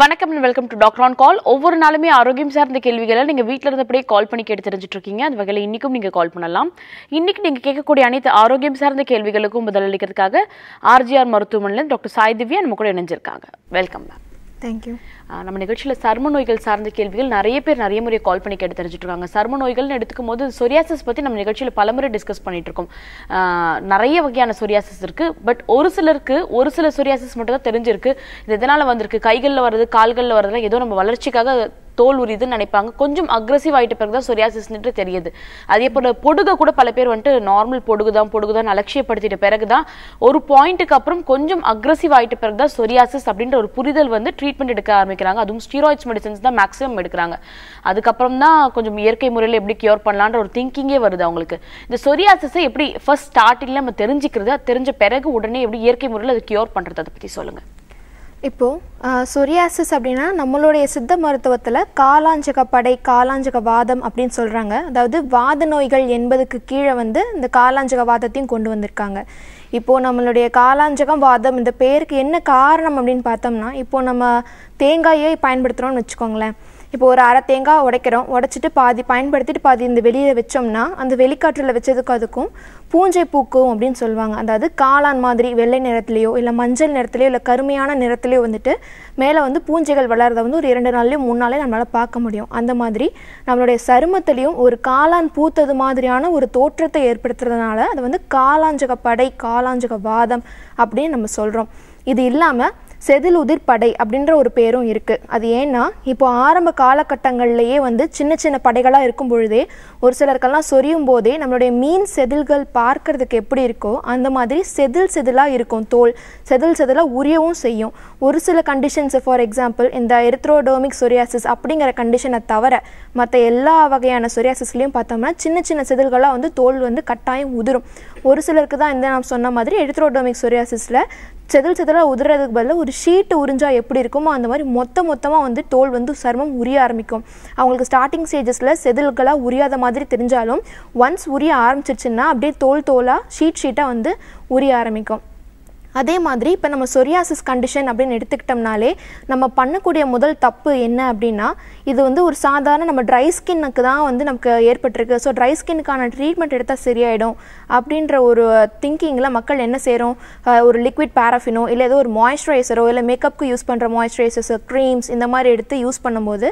வணக்கம் welcome to doctor on call ஒவ்வொரு நாளுமே ஆரோக்கியம் சார்ந்த கேள்விகளை நீங்கள் வீட்டில் இருந்தபடியே கால் பண்ணி கேட்டு தெரிஞ்சுட்டு இருக்கீங்க அந்த வகையில் இன்னைக்கும் நீங்கள் கால் பண்ணலாம். இன்னைக்கு நீங்கள் கேட்கக்கூடிய அனைத்து ஆரோக்கியம் சார்ந்த கேள்விகளுக்கும் பதிலளிக்கிறதுக்காக ஆர்ஜிஆர் மருத்துவமனையில் டாக்டர் சாய் திவ்யா நம்ம கூட இணைஞ்சிருக்காங்க. வெல்கம் மேம் தேங்க்யூ நம்ம நிகழ்ச்சியில் சர்ம நோய்கள் சார்ந்த கேள்விகள் நிறைய பேர் நிறைய முறை கால் பண்ணி கேட்டு தெரிஞ்சுட்டு இருக்காங்க சர்ம நோய்கள்னு எடுத்துக்கும் போது சொரியாசிஸ் பற்றி நம்ம நிகழ்ச்சியில் பலமுறை டிஸ்கஸ் பண்ணிட்டு இருக்கோம் நிறைய வகையான சொரியாசிஸ் இருக்கு. பட் ஒரு சிலருக்கு ஒரு சில சொரியாசிஸ் மட்டும் தான் தெரிஞ்சிருக்கு. இது எதனால வந்திருக்கு? கைகளில் வர்றது கால்களில் வர்றதுலாம் ஏதோ நம்ம வளர்ச்சிக்காக தோல் உரியுதுன்னு நினைப்பாங்க. கொஞ்சம் அக்ரஸிவ் ஆகிட்ட பிறகு தான் சொரியாசிஸ்ன்ட்டு தெரியுது. அதே போல பொடுகை கூட பல பேர் வந்துட்டு நார்மல் பொடுகு தான் பொடுகு தான் அலட்சியப்படுத்திட்ட பிறகு தான் ஒரு பாயிண்ட்டுக்கு அப்புறம் கொஞ்சம் அக்ரஸிவ் ஆகிட்ட பிறகு தான் சொரியாசிஸ் அப்படின்ற ஒரு புரிதல் வந்து ட்ரீட்மெண்ட் எடுக்க ஆரம்பிக்கிறாங்க. அதுவும் ஸ்டீராய்ட்ஸ் மெடிசன்ஸ் தான் மேக்ஸிமம் எடுக்கிறாங்க. அதுக்கப்புறம் தான் கொஞ்சம் இயற்கை முறையில் எப்படி கியூர் பண்ணலான்ற ஒரு திங்கிங்கே வருது அவங்களுக்கு. இந்த சொரியாசிஸை எப்படி ஃபர்ஸ்ட் ஸ்டார்டிங்ல நம்ம தெரிஞ்சுக்கிறது தெரிஞ்ச பிறகு உடனே எப்படி இயற்கை முறையில் அதை கியூர் பண்ணுறது அதை பற்றி சொல்லுங்கள் இப்போது சொரியாசிஸ் அப்படின்னா நம்மளுடைய சித்த மருத்துவத்தில் காலாஞ்சக படை காலாஞ்சக வாதம் அப்படின்னு சொல்கிறாங்க அதாவது வாத நோய்கள் என்பதுக்கு கீழே வந்து இந்த காலாஞ்சக வாதத்தையும் கொண்டு வந்திருக்காங்க. இப்போது நம்மளுடைய காலாஞ்சகம் வாதம் இந்த பேருக்கு என்ன காரணம் அப்படின்னு பார்த்தோம்னா இப்போது நம்ம தேங்காயை பயன்படுத்துகிறோம்னு வச்சுக்கோங்களேன். இப்போ ஒரு அரை தேங்காய் உடைக்கிறோம். உடைச்சிட்டு பாதி பயன்படுத்திட்டு பாதி இந்த வெளியில் வச்சோம்னா அந்த வெளிக்காற்றில் வச்சதுக்கும் அதுக்கும் பூஞ்சை பூக்கும் அப்படின்னு சொல்லுவாங்க. அதாவது காளான் மாதிரி வெள்ளை நிறத்துலையோ இல்லை மஞ்சள் நிறத்துலையோ இல்லை கருமையான நிறத்துலையோ வந்துட்டு மேலே வந்து பூஞ்சைகள் வளர்றத வந்து ஒரு இரண்டு நாள்லேயும் மூணு நாளே நம்மளால் பார்க்க முடியும். அந்த மாதிரி நம்மளுடைய சருமத்திலையும் ஒரு காளான் பூத்தது மாதிரியான ஒரு தோற்றத்தை ஏற்படுத்துறதுனால அது வந்து காளாஞ்சக படை காளாஞ்சக வாதம் அப்படின்னு நம்ம சொல்கிறோம் இது இல்லாமல் செதில் உதிர் படை அப்படின்ற ஒரு பேரும் இருக்குது அது ஏன்னா இப்போ ஆரம்ப காலகட்டங்கள்லேயே வந்து சின்ன சின்ன படைகளாக இருக்கும் பொழுதே ஒரு சிலருக்கெல்லாம் சொரியும் போதே நம்மளுடைய மீன் செதில்கள் பார்க்கறதுக்கு எப்படி இருக்கோ அந்த மாதிரி செதில் செதிலாக இருக்கும் தோல். செதில் செதிலாக உரியவும் செய்யும். ஒரு சில கண்டிஷன்ஸ் ஃபார் எக்ஸாம்பிள் இந்த எரித்ரோடோமிக் சொரியாசிஸ் அப்படிங்கிற கண்டிஷனை தவிர மற்ற எல்லா வகையான சொரியாசிஸ்லையும் பார்த்தோம்னா சின்ன சின்ன செதில்களாக வந்து தோல் வந்து கட்டாயம் உதிரும். ஒரு சிலருக்கு தான் இந்த நான் சொன்ன மாதிரி எரித்ரோடோமிக் சொரியாசிஸில் செதில் செதிலாக உதிரதுக்கு பதிலாக ஒரு ஷீட்டு உறிஞ்சா எப்படி இருக்குமோ அந்த மாதிரி மொத்த மொத்தமாக வந்து தோல் வந்து சர்மம் உரிய ஆரம்பிக்கும். அவங்களுக்கு ஸ்டார்டிங் ஸ்டேஜஸில் செதில்களாக உரியாத மாதிரி தெரிஞ்சாலும் ஒன்ஸ் உரிய ஆரம்பிச்சிருச்சுன்னா அப்படியே தோல் தோலாக ஷீட் ஷீட்டாக வந்து உரிய ஆரம்பிக்கும். அதே மாதிரி இப்போ நம்ம சொரியாசிஸ் கண்டிஷன் அப்படின்னு எடுத்துக்கிட்டோம்னாலே நம்ம பண்ணக்கூடிய முதல் தப்பு என்ன அப்படின்னா இது வந்து ஒரு சாதாரண நம்ம ட்ரை ஸ்கின்னுக்கு தான் வந்து நமக்கு ஏற்பட்டிருக்கு. ஸோ ட்ரை ஸ்கின்னுக்கான ட்ரீட்மெண்ட் எடுத்தால் சரியாயிடும் அப்படின்ற ஒரு திங்கிங்கில் மக்கள் என்ன செய்கிறோம் ஒரு லிக்விட் பேரஃபினோ இல்லை ஏதோ ஒரு மாய்ஸ்சரைசரோ இல்லை மேக்கப்புக்கு யூஸ் பண்ணுற மாய்ஸ்சரைசர்ஸ் க்ரீம்ஸ் இந்த மாதிரி எடுத்து யூஸ் பண்ணும்போது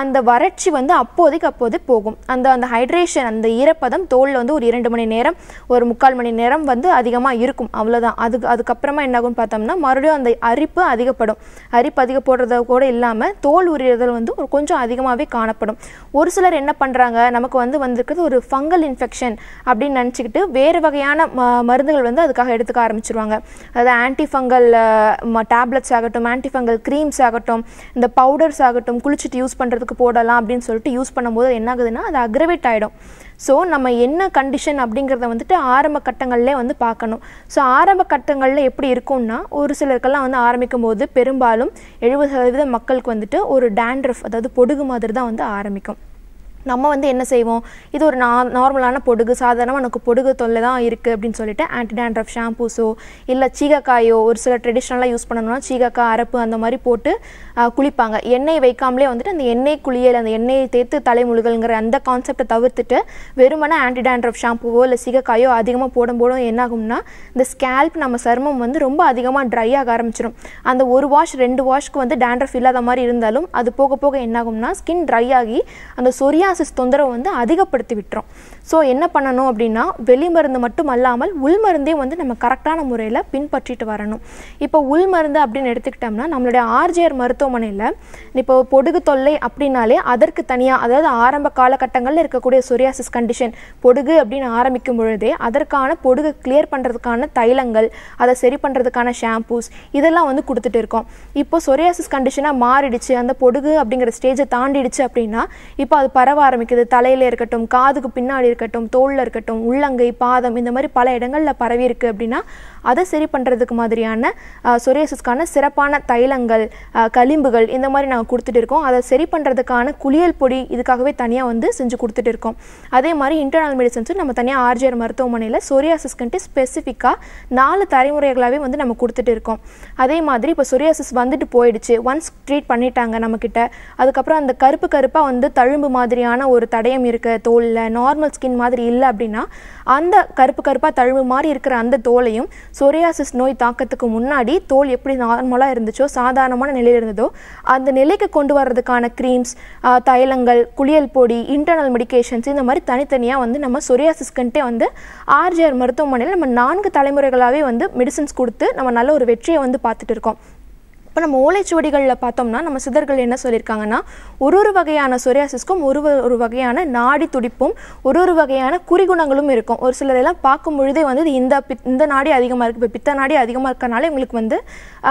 அந்த வறட்சி வந்து அப்போதைக்கு அப்போது போகும். அந்த அந்த ஹைட்ரேஷன் அந்த ஈரப்பதம் தோலில் வந்து ஒரு இரண்டு மணி நேரம் ஒரு முக்கால் மணி நேரம் வந்து அதிகமாக இருக்கும். அவ்வளோதான் அதுக்கு அதுக்கப்புறமா என்னாகும்னு பார்த்தோம்னா மறுபடியும் அந்த அரிப்பு அதிகப்படும். அரிப்பு அதிகப்படுறது கூட இல்லாமல் தோல் உரியதல் வந்து ஒரு கொஞ்சம் அதிகமாகவே காணப்படும். ஒரு சிலர் என்ன பண்ணுறாங்க நமக்கு வந்து வந்திருக்கிறது ஒரு ஃபங்கல் இன்ஃபெக்ஷன் அப்படின்னு நினச்சிக்கிட்டு வேறு வகையான ம மருந்துகள் வந்து அதுக்காக எடுத்துக்க ஆரம்பிச்சிருவாங்க. அதாவது ஆன்டிஃபங்கல் டேப்லெட்ஸ் ஆகட்டும் ஆன்டிஃபங்கல் க்ரீம்ஸ் ஆகட்டும் இந்த பவுடர்ஸ் ஆகட்டும் குளிச்சுட்டு யூஸ் பண்ணுறதுக்கு போடலாம் அப்படின்னு சொல்லிட்டு யூஸ் பண்ணும்போது என்ன ஆகுதுன்னா அது அக்ரவேட் ஆகிடும் ஸோ நம்ம என்ன கண்டிஷன் அப்படிங்கிறத வந்துட்டு ஆரம்ப கட்டங்கள்லே வந்து பார்க்கணும். ஸோ ஆரம்ப கட்டங்களில் எப்படி இருக்கும்னா ஒரு சிலருக்கெல்லாம் வந்து ஆரம்பிக்கும் போது பெரும்பாலும் எழுபது சதவீத மக்களுக்கு வந்துட்டு ஒரு டேண்ட்ரஃப் அதாவது பொடுகு மாதிரி தான் வந்து ஆரம்பிக்கும். நம்ம வந்து என்ன செய்வோம்? இது ஒரு நா நார்மலான பொடுகு சாதாரணமாக எனக்கு பொடுகு தொல்லை தான் இருக்குது அப்படின்னு சொல்லிட்டு ஆன்டி டேண்ட்ரஃப் ஷாம்பூஸோ இல்லை சீகக்காயோ ஒரு சில ட்ரெடிஷ்னலாக யூஸ் பண்ணணும்னா சீகக்காய் அரப்பு அந்த மாதிரி போட்டு குளிப்பாங்க. எண்ணெய் வைக்காமலே வந்துட்டு அந்த எண்ணெய் குளியல் அந்த எண்ணெயை தேர்த்து தலைமுழுகல்ங்கிற அந்த கான்செப்டை தவிர்த்துட்டு வெறுமனே ஆன்டி டேண்ட்ரஃப் ஷாம்புவோ இல்லை சிகக்காயோ அதிகமாக போடும் போடும் என்ன ஆகும்னா இந்த ஸ்கேல்ப் நம்ம சருமம் வந்து ரொம்ப அதிகமாக ட்ரை ஆக ஆரம்பிச்சிடும் அந்த ஒரு வாஷ் ரெண்டு வாஷ்க்கு வந்து டேண்ட்ரஃப் இல்லாத மாதிரி இருந்தாலும் அது போக போக என்ன ஆகும்னா ஸ்கின் ட்ரை ஆகி அந்த சொரியாசிஸ் தொந்தரவு வந்து அதிகப்படுத்தி விட்டுரும். ஸோ என்ன பண்ணணும் அப்படின்னா வெளி மருந்து மட்டும் அல்லாமல் உள் மருந்தே வந்து நம்ம கரெக்டான முறையில் பின்பற்றிட்டு வரணும். இப்போ உள் மருந்து அப்படின்னு எடுத்துக்கிட்டோம்னா நம்மளுடைய ஆர்ஜிஆர் மருத்துவமனையில். இப்போ பொடுகு தொல்லை அப்படின்னாலே அதற்கு தனியாக அதாவது ஆரம்ப காலகட்டங்களில் இருக்கக்கூடிய சொரியாசிஸ் கண்டிஷன் பொடுகு அப்படின்னு ஆரம்பிக்கும் பொழுதே அதற்கான பொடுகு கிளியர் பண்ணுறதுக்கான தைலங்கள் அதை சரி பண்ணுறதுக்கான ஷாம்பூஸ் இதெல்லாம் வந்து கொடுத்துட்டு இருக்கோம். இப்போ சொரியாசிஸ் கண்டிஷனாக மாறிடுச்சு அந்த பொடுகு அப்படிங்கிற ஸ்டேஜை தாண்டிடுச்சு அப்படின்னா இப்போ அது பரவ ஆரம்பிக்குது. தலையில் இருக்கட்டும் காதுக்கு பின்னாடி இருக்கட்டும் தோளில் இருக்கட்டும் உள்ளங்கை பாதம் இந்த மாதிரி பல இடங்களில் பரவி இருக்கு அப்படின்னா அதை சரி பண்ணுறதுக்கு மாதிரியான சொரியாசிஸ்க்கான சிறப்பான தைலங்கள் களி களிம்புகள் இந்த மாதிரி நாங்கள் கொடுத்துட்டு இருக்கோம். அதை சரி பண்ணுறதுக்கான குளியல் பொடி இதுக்காகவே தனியாக வந்து செஞ்சு கொடுத்துட்டு இருக்கோம். அதே மாதிரி இன்டர்னல் மெடிசன்ஸும் நம்ம தனியாக ஆர்ஜிஆர் மருத்துவமனையில் சொரியாசிஸ்க்குன்ட்டு ஸ்பெசிஃபிக்காக நாலு தலைமுறைகளாகவே வந்து நம்ம கொடுத்துட்டு இருக்கோம். அதே மாதிரி இப்போ சொரியாசிஸ் வந்துட்டு போயிடுச்சு. ஒன்ஸ் ட்ரீட் பண்ணிட்டாங்க நம்மக்கிட்ட அதுக்கப்புறம் அந்த கருப்பு கருப்பாக வந்து தழும்பு மாதிரியான ஒரு தடயம் இருக்க தோலில் நார்மல் ஸ்கின் மாதிரி இல்லை அப்படின்னா அந்த கருப்பு கருப்பாக தழும்பு மாதிரி இருக்கிற அந்த தோலையும் சொரியாசிஸ் நோய் தாக்கத்துக்கு முன்னாடி தோல் எப்படி நார்மலாக இருந்துச்சோ சாதாரணமான நிலையில் இருந்ததோ அந்த நிலைக்கு கொண்டு வர்றதுக்கான க்ரீம்ஸ் தைலங்கள் குளியல் பொடி இன்டர்னல் மெடிகேஷன்ஸ் இந்த மாதிரி தனித்தனியாக வந்து நம்ம சொரியாசிஸ்கன்ட்டே வந்து ஆர்ஜிஆர் மருத்துவமனையில் நம்ம நான்கு தலைமுறைகளாகவே வந்து மெடிசன்ஸ் கொடுத்து நம்ம நல்ல ஒரு வெற்றியை வந்து பார்த்துட்டு இருக்கோம். இப்போ நம்ம ஓலைச்சுவடிகளில் பார்த்தோம்னா நம்ம சிதர்கள் என்ன சொல்லியிருக்காங்கன்னா ஒரு ஒரு வகையான சொரியாசிஸ்க்கும் ஒரு ஒரு- ஒரு வகையான நாடி துடிப்பும் ஒரு ஒரு வகையான குறிகுணங்களும் இருக்கும். ஒரு சிலரெல்லாம் பார்க்கும் பொழுதே வந்து இது இந்த பித் இந்த நாடி அதிகமாக இருக்குது இப்போ பித்த நாடி அதிகமாக இருக்கனால இவங்களுக்கு வந்து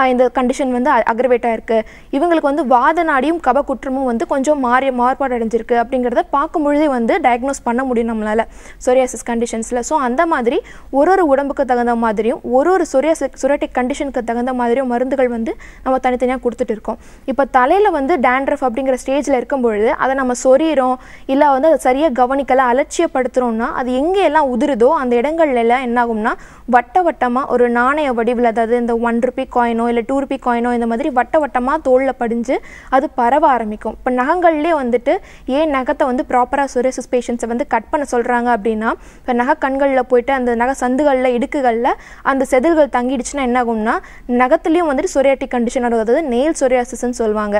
இந்த கண்டிஷன் வந்து அக்ரவேட்டாக இருக்குது இவங்களுக்கு வந்து வாத நாடியும் கப குற்றமும் வந்து கொஞ்சம் மாறி மாறுபாடு அடைஞ்சிருக்கு அப்படிங்கிறத பார்க்கும் பொழுதே வந்து டயக்னோஸ் பண்ண முடியும் நம்மளால் சொரியாசிஸ் கண்டிஷன்ஸில் ஸோ அந்த மாதிரி ஒரு ஒரு உடம்புக்கு தகுந்த மாதிரியும் ஒரு ஒரு சொரியாசிக் சொரியாட்டிக் கண்டிஷனுக்கு தகுந்த மாதிரியும் மருந்துகள் வந்து நம்ம தனித்தனியாக கொடுத்துட்டு இருக்கோம். இப்போ தலையில் வந்து டேண்ட்ரஃப் அப்படிங்கிற ஸ்டேஜில் இருக்கும் பொழுது அதை நம்ம சொரியிறோம் இல்லை வந்து அதை சரியாக கவனிக்கலை அலட்சியப்படுத்துகிறோம்னா அது எங்கே எல்லாம் உதிருதோ அந்த இடங்கள்ல எல்லாம் என்னாகும்னா வட்ட வட்டமாக ஒரு நாணய வடிவில் அதாவது இந்த ஒன் ருபி காயினோ இல்லை டூ ருபி காயினோ இந்த மாதிரி வட்ட வட்டமாக தோளில் படிஞ்சு அது பரவ ஆரம்பிக்கும். இப்போ நகங்கள்லேயே வந்துட்டு ஏன் நகத்தை வந்து ப்ராப்பராக சொரியாசிஸ் பேஷண்ட்ஸை வந்து கட் பண்ண சொல்கிறாங்க அப்படின்னா இப்போ நகை கண்களில் போயிட்டு அந்த நகை சந்துகளில் இடுக்குகளில் அந்த செதில்கள் தங்கிடுச்சுன்னா என்னாகும்னா நகத்துலேயும் வந்துட்டு சொரியாட்டிக் கண்டிஷன் அதாவது நெயில் சொரியாசிஸ்ன்னு சொல்லுவாங்க.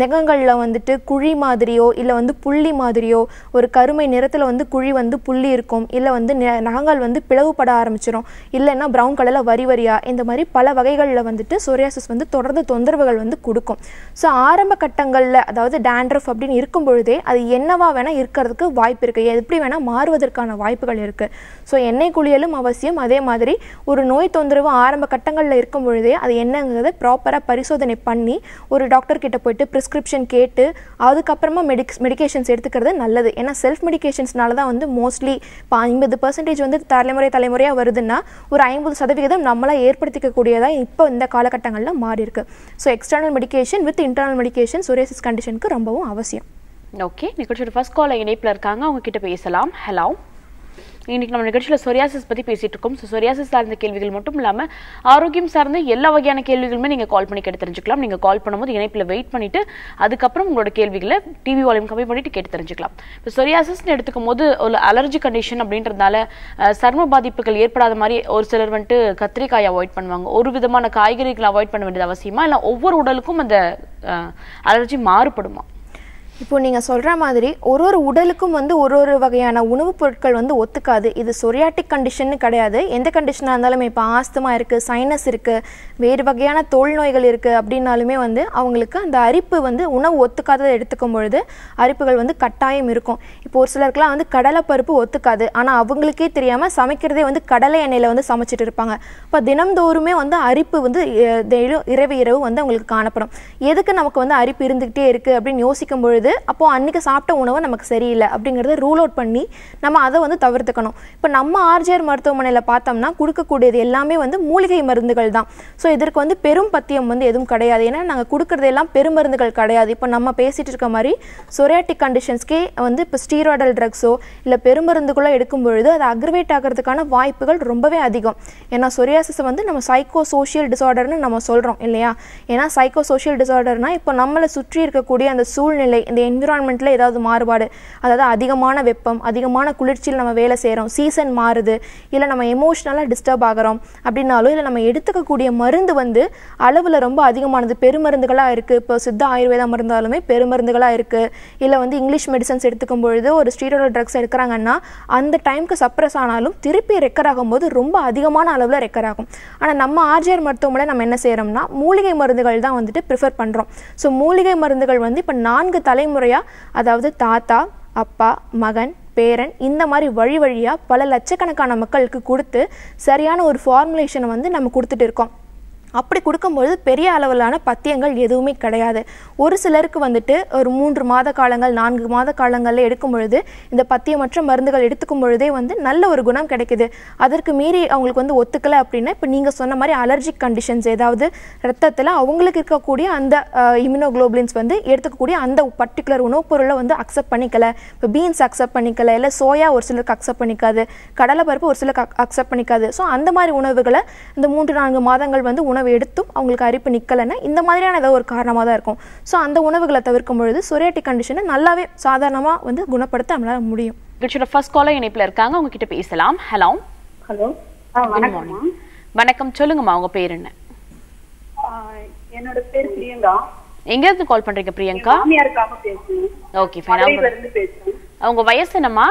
நெகங்களில் வந்துட்டு குழி மாதிரியோ இல்லை வந்து புள்ளி மாதிரியோ ஒரு கருமை நிறத்தில் வந்து குழி வந்து புள்ளி இருக்கும். இல்லை வந்து நகங்கள் வந்து பிளவுபட ஆரம்பிச்சிடும் இல்லைன்னா ப்ரௌன் கலரில் வரி வரியா இந்த மாதிரி பல வகைகளில் வந்துட்டு சொரியாசிஸ் வந்து தொடர்ந்து தொந்தரவுகள் வந்து கொடுக்கும். ஸோ ஆரம்ப கட்டங்களில் அதாவது டேண்ட்ரஃப் அப்படின்னு இருக்கும் பொழுதே அது என்னவா வேணால் இருக்கிறதுக்கு வாய்ப்பு இருக்குது எப்படி வேணால் மாறுவதற்கான வாய்ப்புகள் இருக்குது ஸோ எண்ணெய் குளியலும் அவசியம். அதே மாதிரி ஒரு நோய் தொந்தரவு ஆரம்ப கட்டங்களில் இருக்கும் பொழுதே அது என்னங்கிறத ப்ராப்பராக பரிசோதனை பண்ணி ஒரு டாக்டர் கிட்ட போயிட்டு ப்ரிஸ்கிரிப்ஷன் கேட்டு அதுக்கப்புறமா மெடிக்ஸ் மெடிகேஷன்ஸ் எடுத்துக்கிறது நல்லது. ஏன்னா செல்ஃப் மெடிகேஷன்ஸ்னால தான் வந்து மோஸ்ட்லி இப்போ ஐம்பது பர்சன்டேஜ் வந்து தலைமுறை தலைமுறையாக வருதுன்னா ஒரு ஐம்பது சதவிகிதம் நம்மளாக ஏற்படுத்திக்கக்கூடியதாக இப்போ இந்த காலகட்டங்களில் மாறி இருக்கு so external medication with internal medication psoriasis கண்டிஷனுக்கு ரொம்பவும் அவசியம். ஓகே நிகழ்ச்சியோட ஃபர்ஸ்ட் கால இணைப்பில் இருக்காங்க. அவங்க கிட்ட பேசலாம். ஹலோ இன்னைக்கு நம்ம நிகழ்ச்சியில் சொரியாசிஸ் பற்றி பேசிட்டு இருக்கோம். ஸோ சொரியாசிஸ் சார்ந்த கேள்விகள் மட்டும் இல்லாமல் ஆரோக்கியம் சார்ந்த எல்லா வகையான கேள்விகளுமே நீங்கள் கால் பண்ணி கேட்டு தெரிஞ்சுக்கலாம். நீங்கள் கால் பண்ணும்போது இணைப்பில் வெயிட் பண்ணிட்டு அதுக்கப்புறம் உங்களோட கேள்விகளை டிவி வால்யூம் கம்மி பண்ணிட்டு கேட்டு தெரிஞ்சுக்கலாம். இப்போ சொரியாசிஸ்னு எடுத்துக்கும் போது ஒரு அலர்ஜி கண்டிஷன் அப்படின்றதுனால சர்ம பாதிப்புகள் ஏற்படாத மாதிரி ஒரு சிலர் வந்துட்டு கத்திரிக்காயை அவாய்ட் பண்ணுவாங்க. ஒரு விதமான காய்கறிகளை அவாய்ட் பண்ண வேண்டியது அவசியமா? இல்லை ஒவ்வொரு உடலுக்கும் அந்த அலர்ஜி மாறுபடுமா? இப்போ நீங்கள் சொல்கிற மாதிரி ஒரு ஒரு உடலுக்கும் வந்து ஒரு ஒரு வகையான உணவுப் பொருட்கள் வந்து ஒத்துக்காது. இது சொரியாட்டிக் கண்டிஷன்னு கிடையாது. எந்த கண்டிஷனாக இருந்தாலுமே இப்போ ஆஸ்துமா இருக்குது சைனஸ் இருக்குது வேறு வகையான தோல் நோய்கள் இருக்குது அப்படின்னாலுமே வந்து அவங்களுக்கு அந்த அரிப்பு வந்து உணவு ஒத்துக்காததை எடுத்துக்கும் பொழுது அரிப்புகள் வந்து கட்டாயம் இருக்கும். இப்போ ஒரு சிலருக்குலாம் வந்து கடலைப்பருப்பு ஒத்துக்காது. ஆனால் அவங்களுக்கே தெரியாமல் சமைக்கிறதே வந்து கடலை எண்ணெயில் வந்து சமைச்சிட்டு இருப்பாங்க. இப்போ தினம்தோறுமே வந்து அரிப்பு வந்து இரவு இரவு வந்து அவங்களுக்கு காணப்படும். எதுக்கு நமக்கு வந்து அரிப்பு இருந்துக்கிட்டே இருக்குது அப்படின்னு யோசிக்கும் பொழுது அப்போது அன்றைக்கி சாப்பிட்ட உணவு நமக்கு சரியில்லை அப்படிங்கிறத ரூல் அவுட் பண்ணி நம்ம அதை வந்து தவிர்த்துக்கணும். இப்போ நம்ம ஆர்ஜிஆர் மருத்துவமனையில் பார்த்தோம்னா கொடுக்கக்கூடியது எல்லாமே வந்து மூலிகை மருந்துகள் தான். ஸோ இதற்கு வந்து பெரும் பத்தியம் வந்து எதுவும் கிடையாது. ஏன்னா நாங்கள் கொடுக்கறது எல்லாம் பெருமருந்துகள் கிடையாது. இப்போ நம்ம பேசிகிட்டு இருக்க மாதிரி சொரியாட்டிக் கண்டிஷன்ஸ்க்கே வந்து இப்போ ஸ்டீராய்டல் ட்ரக்ஸோ இல்லை பெருமருந்துகளோ எடுக்கும் பொழுது அது அக்ரவேட் ஆகிறதுக்கான வாய்ப்புகள் ரொம்பவே அதிகம். ஏன்னா சொரியாசிஸை வந்து நம்ம சைக்கோ சோஷியல் டிசார்டர்னு நம்ம சொல்கிறோம் இல்லையா? ஏன்னா சைக்கோ சோஷியல் டிசார்டர்னால் இப்போ நம்மளை சுற்றி இருக்கக்கூடிய அந்த சூழ்நிலை இந்த என்விரான்மெண்ட்டில் ஏதாவது மாறுபாடு அதாவது அதிகமான வெப்பம் அதிகமான குளிர்ச்சியில் நம்ம வேலை செய்கிறோம் சீசன் மாறுது இல்லை நம்ம எமோஷ்னலாக டிஸ்டர்ப் ஆகிறோம் அப்படின்னாலும் இல்லை நம்ம எடுத்துக்கக்கூடிய மருந்து வந்து அளவில் ரொம்ப அதிகமானது பெருமருந்துகளாக இருக்குது இப்போ சித்த ஆயுர்வேதா மருந்தாலுமே பெருமருந்துகளாக இருக்குது இல்லை வந்து இங்கிலீஷ் மெடிசன்ஸ் எடுத்துக்கும் பொழுது ஒரு ஸ்டீராய்டு ட்ரக்ஸ் எடுக்கிறாங்கன்னா அந்த டைம்க்கு சப்ரஸ் ஆனாலும் திருப்பி ரெக்கர் ஆகும்போது ரொம்ப அதிகமான அளவில் ரெக்கர் ஆகும். ஆனால் நம்ம ஆர்ஜிஆர் மருத்துவமனை நம்ம என்ன செய்கிறோம்னா மூலிகை மருந்துகள் தான் வந்துட்டு ப்ரிஃபர் பண்ணுறோம் ஸோ மூலிகை மருந்துகள் வந்து இப்போ நான்கு தலைமுறையாக அதாவது தாத்தா அப்பா மகன் பேரன் இந்த மாதிரி வழி வழியாக பல லட்சக்கணக்கான மக்களுக்கு கொடுத்து சரியான ஒரு ஃபார்முலேஷனை வந்து நம்ம கொடுத்துட்டு இருக்கோம். அப்படி கொடுக்கும்பொழுது பெரிய அளவிலான பத்தியங்கள் எதுவுமே கிடையாது. ஒரு சிலருக்கு வந்துட்டு ஒரு மூன்று மாத காலங்கள் நான்கு மாத காலங்களில் எடுக்கும் பொழுது இந்த பத்தியமற்ற மருந்துகள் எடுத்துக்கும் பொழுதே வந்து நல்ல ஒரு குணம் கிடைக்குது. அதற்கு மீறி அவங்களுக்கு வந்து ஒத்துக்கலை அப்படின்னா இப்போ நீங்கள் சொன்ன மாதிரி அலர்ஜிக் கண்டிஷன்ஸ் ஏதாவது ரத்தத்தில் அவங்களுக்கு இருக்கக்கூடிய அந்த இம்யூனோக்ளோபின்ஸ் வந்து எடுத்துக்கக்கூடிய அந்த பர்டிகுலர் உணவுப் பொருளை வந்து அக்செப்ட் பண்ணிக்கல. இப்போ பீன்ஸ் அக்செப்ட் பண்ணிக்கல இல்லை சோயா ஒரு சிலருக்கு அக்செப்ட் பண்ணிக்காது கடலை பருப்பு ஒரு சிலருக்கு அக்செப்ட் பண்ணிக்காது. ஸோ அந்த மாதிரி உணவுகளை இந்த மூன்று நான்கு மாதங்கள் வந்து உணவு எடுத்தும் அவங்களுக்கு அரிப்பு நிற்கலைன்னா இந்த மாதிரியான ஏதோ ஒரு காரணமாக தான் இருக்கும். ஸோ அந்த உணவுகளை தவிர்க்கும் பொழுது சொரியாட்டிக் கண்டிஷனை நல்லாவே சாதாரணமாக வந்து குணப்படுத்த நம்மளால முடியும். நிகழ்ச்சியோட ஃபர்ஸ்ட் காலர் இணைப்புல இருக்காங்க. அவங்க கிட்ட பேசலாம் ஹலோ ஹலோ வணக்கம். சொல்லுங்கம்மா உங்க பேர் என்ன? என்னோட பேர் பிரியங்கா. எங்க இருந்து கால் பண்றீங்க பிரியங்கா? ஓகே ஃபைன் அவங்க இருந்து பேசுறேன். அவங்க வயசு என்னம்மா?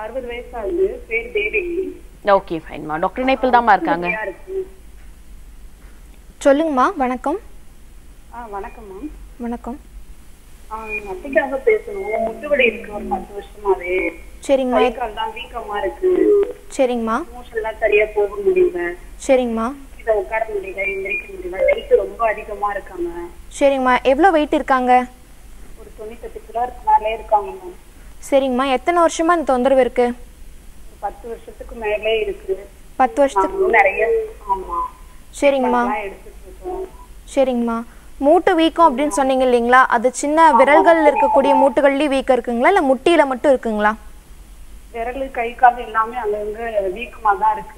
அறுபது வயசு ஆகுது பேர் தேவகி. ஓகே ஃபைன்மா டாக்டர் இணைப்பில் தாம்மா இருக்காங்க. சொல்லுங்கம்மா வணக்கம். ஆ வணக்கம்மா வணக்கம். அத்தைக்காக பேசணும். முட்டுவலி இருக்கு ஒரு பத்து வருஷமாவே. சரிங்கம்மா. கால் தான் வீக்கமா இருக்கு. சரிங்கம்மா. மோஷன் எல்லாம் சரியா போக முடியல. சரிங்கம்மா. இதை உட்கார முடியல எந்திரிக்க முடியல. வெயிட் ரொம்ப அதிகமா இருக்காங்க. சரிங்கம்மா. எவ்வளோ வெயிட் இருக்காங்க? ஒரு தொண்ணூத்தெட்டு கிலோ மேலே இருக்காங்க மேம். சரிங்கம்மா. எத்தனை வருஷமா இந்த தொந்தரவு இருக்கு? பத்து வருஷத்துக்கு மேலே இருக்கு. பத்து வருஷத்துக்கு நிறைய. ஆமா. சரிங்கம்மா. சரிங்கம்மா. மூட்டு வீக்கம் அப்படின்னு சொன்னீங்க இல்லைங்களா? அது சின்ன விரல்கள்ல இருக்கக்கூடிய மூட்டுகள்லயும் வீக்கம் இருக்குங்களா? இல்லை முட்டியில மட்டும் இருக்குங்களா? விரல் கை கால் எல்லாமே அங்கங்க வீக்கமா தான் இருக்கு.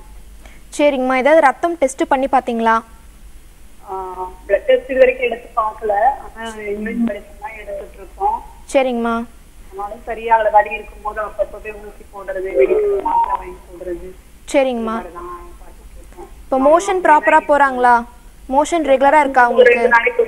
சரிங்கம்மா. ஏதாவது ரத்தம் டெஸ்ட் பண்ணி பார்த்தீங்களா? பிளட் டெஸ்ட் இது வரைக்கும் எடுத்து பார்க்கல. ஆனா இங்கிலீஷ் மெடிசன் தான் எடுத்துட்டு இருக்கோம் சரிங்கம்மா. ஆனாலும் சரியாகல வலி இருக்கும்போது அப்பப்போ போய் ஊசி போடுறது மெடிக்கல் மாத்திரை வாங்கி போடுறது. சரிங்கம்மா. இப்போ மோஷன் ப்ராப்பராக போகிறாங்களா மோஷன் ரெகுலராக இருக்கா உங்களுக்கு? ரெண்டு நாளைக்கு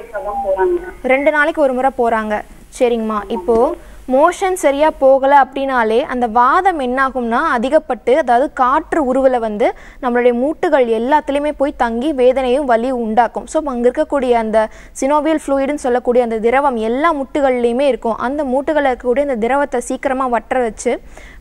போறாங்க. ரெண்டு ஒரு முறை போகிறாங்க சரிங்கம்மா. இப்போது மோஷன் சரியாக போகலை அப்படின்னாலே அந்த வாதம் என்னாகும்னா அதிகப்பட்டு அதாவது காற்று உருவலை வந்து நம்மளுடைய மூட்டுகள் எல்லாத்துலேயுமே போய் தங்கி வேதனையும் வலியும் உண்டாக்கும். ஸோ அங்கே இருக்கக்கூடிய அந்த சினோவியல் ஃப்ளூயிடுன்னு சொல்லக்கூடிய அந்த திரவம் எல்லா முட்டுகள்லையுமே இருக்கும். அந்த மூட்டுகளில் இருக்கக்கூடிய அந்த திரவத்தை சீக்கிரமாக வற்ற வச்சு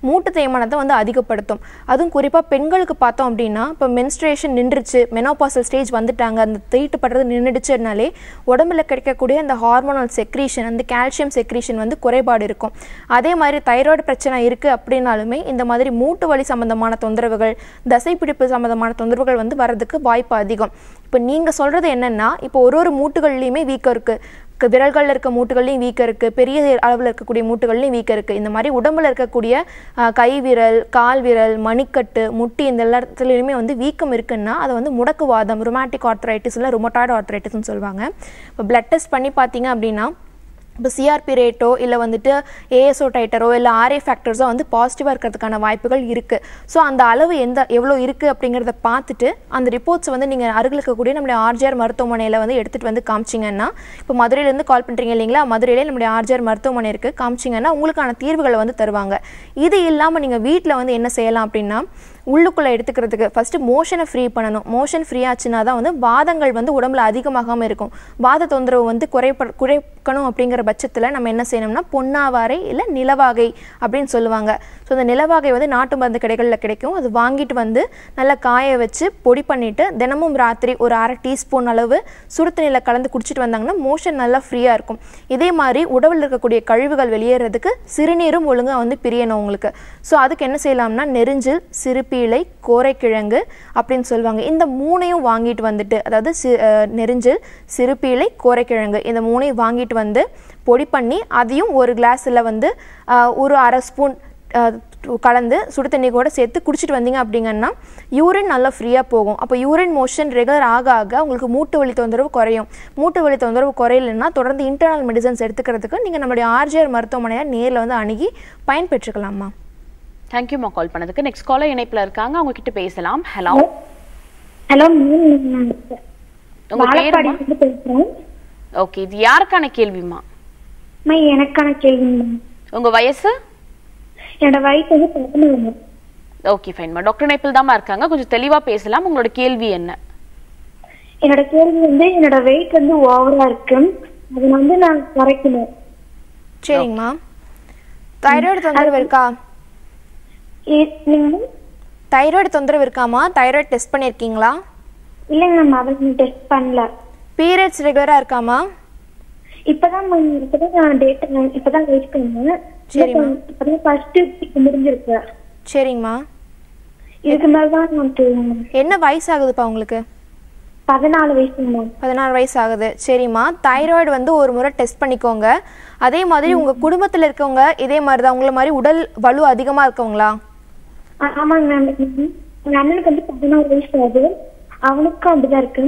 மூட்டு தேய்மானத்தை வந்து அதிகப்படுத்தும். அதுவும் குறிப்பாக பெண்களுக்கு பார்த்தோம் அப்படின்னா இப்போ மென்ஸ்ட்ரேஷன் நின்றுச்சு மெனோபாசல் ஸ்டேஜ் வந்துட்டாங்க அந்த தீட்டுப்படுறது நின்றுடுச்சுனாலே உடம்புல கிடைக்கக்கூடிய அந்த ஹார்மோனல் செக்ரீஷன் அந்த கால்சியம் செக்ரீஷன் வந்து குறைபாடு இருக்கும். அதே மாதிரி தைராய்டு பிரச்சனை இருக்குது அப்படின்னாலுமே இந்த மாதிரி மூட்டு வலி சம்பந்தமான தொந்தரவுகள் தசைப்பிடிப்பு சம்பந்தமான தொந்தரவுகள் வந்து வரதுக்கு வாய்ப்பு அதிகம். இப்போ நீங்கள் சொல்கிறது என்னென்னா இப்போ ஒரு ஒரு மூட்டுகள்லையுமே வீக்கம் இருக்குது விரல்களில் இருக்க மூட்டுகள்லையும் வீக்கம் இருக்குது பெரிய அளவில் இருக்கக்கூடிய மூட்டுகள்லையும் வீக்கம் இருக்குது இந்த மாதிரி உடம்புல இருக்கக்கூடிய கை விரல் கால் விரல் மணிக்கட்டு முட்டி இந்த எல்லாத்துலேயுமே வந்து வீக்கம் இருக்குன்னா அதை வந்து முடக்குவாதம் ரொமாட்டிக் ஆர்த்தரைட்டிஸ் இல்லை ரொமோட்டாய்டு ஆர்த்தரைட்டிஸ்னு சொல்லுவாங்க. இப்போ பிளட் டெஸ்ட் பண்ணி பார்த்தீங்க அப்படின்னா இப்போ சிஆர்பி ரேட்டோ இல்லை வந்துட்டு ஏஎஸ்ஓ டைட்டரோ இல்லை ஆர்ஏ ஃபேக்டர்ஸோ வந்து பாசிட்டிவாக இருக்கிறதுக்கான வாய்ப்புகள் இருக்குது ஸோ அந்த அளவு எந்த எவ்வளோ இருக்குது அப்படிங்கிறத பார்த்துட்டு அந்த ரிப்போர்ட்ஸ் வந்து நீங்கள் அருகில் இருக்கக்கூடிய நம்முடைய ஆர்ஜிஆர் மருத்துவமனையில் வந்து எடுத்துகிட்டு வந்து காமிச்சிங்கன்னா இப்போ மதுரையிலேருந்து கால் பண்ணுறீங்க இல்லைங்களா? மதுரையிலே நம்முடைய ஆர்ஜிஆர் மருத்துவமனை இருக்குது காமிச்சிங்கன்னா உங்களுக்கான தீர்வுகளை வந்து தருவாங்க. இது இல்லாமல் நீங்கள் வீட்டில் வந்து என்ன செய்யலாம் அப்படின்னா உள்ளுக்குள்ளே எடுத்துக்கிறதுக்கு ஃபஸ்ட்டு மோஷனை ஃப்ரீ பண்ணணும். மோஷன் ஃப்ரீ ஆச்சுன்னா தான் வந்து வாதங்கள் வந்து உடம்புல அதிகமாகாமல் இருக்கும். வாத தொந்தரவு வந்து குறைப்ப குறைக்கணும் அப்படிங்கிற பட்சத்தில் நம்ம என்ன செய்யணும்னா பொன்னாவாரை இல்லை நிலவாகை அப்படின்னு சொல்லுவாங்க. ஸோ அந்த நிலவாகை வந்து நாட்டு மருந்து கடைகளில் கிடைக்கும். அது வாங்கிட்டு வந்து நல்லா காய வச்சு பொடி பண்ணிவிட்டு தினமும் ராத்திரி ஒரு அரை டீஸ்பூன் அளவு சுடு தண்ணியில் கலந்து குடிச்சிட்டு வந்தாங்கன்னா மோஷன் நல்லா ஃப்ரீயாக இருக்கும். இதே மாதிரி உடலில் இருக்கக்கூடிய கழிவுகள் வெளியேறதுக்கு சிறுநீரும் ஒழுங்காக வந்து பிரியணும் உங்களுக்கு. ஸோ அதுக்கு என்ன செய்யலாம்னா நெரிஞ்சில் சிறுபீளை கோரைக்கிழங்கு அப்படின்னு சொல்லுவாங்க. இந்த மூணையும் வாங்கிட்டு வந்துட்டு அதாவது சி அஹ் நெரிஞ்சில் சிறுபீளை கோரைக்கிழங்கு இந்த மூணையும் வாங்கிட்டு வந்து பொடி பண்ணி அதையும் ஒரு கிளாஸில் வந்து ஒரு அரை ஸ்பூன் கலந்து சுடு தண்ணி கூட சேர்த்து குடிச்சிட்டு வந்தீங்க அப்படிங்கன்னா யூரின் நல்லா ஃப்ரீயாக போகும். அப்போ யூரின் மோஷன் ரெகுலர் ஆக ஆக உங்களுக்கு மூட்டு வலி தொந்தரவு குறையும். மூட்டு வலி தொந்தரவு குறையலன்னா தொடர்ந்து இன்டர்னல் மெடிசன்ஸ் எடுத்துக்கிறதுக்கு நீங்கள் நம்மளுடைய ஆர்ஜிஆர் மருத்துவமனையை நேரில் வந்து அணுகி பயன்பெற்றுக்கலாமா தேங்க்யூமா கால் பண்ணதுக்கு. நெக்ஸ்ட் காலர் இணைப்புல இருக்காங்க. அவங்க கிட்ட பேசலாம் ஹலோ ஹலோ உங்க பேசுறேன். ஓகே இது யாருக்கான கேள்விமா எனக்கான கேள்வி உங்க வயசு? என்னோட வயசு வந்து பதினொன்று ஓகே ஃபைன்மா டாக்டர் இணைப்பில் தாம்மா இருக்காங்க. கொஞ்சம் தெளிவா பேசலாம். உங்களோட கேள்வி என்ன? என்னோட கேள்வி வந்து என்னோட வெயிட் வந்து ஓவரா இருக்கு. அதை வந்து நான் குறைக்கணும். சரிங்கம்மா தைராய்டு தொந்தரவு இருக்கா? தைராய்டு தொந்தரவு இருக்காமா? தைராய்டு டெஸ்ட் பண்ணியிருக்கீங்களா இல்லைங்க மேம் அவளுக்கு டெஸ்ட் பண்ணல. பீரியட்ஸ் ரெகுலராக இருக்காமா? இப்பதான் இப்பதான் நான் டேட் இப்பதான் வெயிட் பண்ணேன். சரிம்மா. இப்பதான் ஃபர்ஸ்ட் முடிஞ்சிருக்கு. சரிங்கம்மா இதுக்கு மேலதான் நமக்கு என்ன வயசு ஆகுதுப்பா உங்களுக்கு? பதினாலு வயசு மேம். பதினாறு வயசு ஆகுது சரிம்மா. தைராய்டு வந்து ஒரு முறை டெஸ்ட் பண்ணிக்கோங்க. அதே மாதிரி உங்கள் குடும்பத்தில் இருக்கவங்க இதே மாதிரி தான் உங்களை மாதிரி உடல் வலு அதிகமாக இருக்கவங்களா? ஆமாங்க மேம் எங்க அண்ணனுக்கு வந்து பதினாறு வயசு ஆகுது. அவனுக்கும் அப்படிதான் இருக்கு.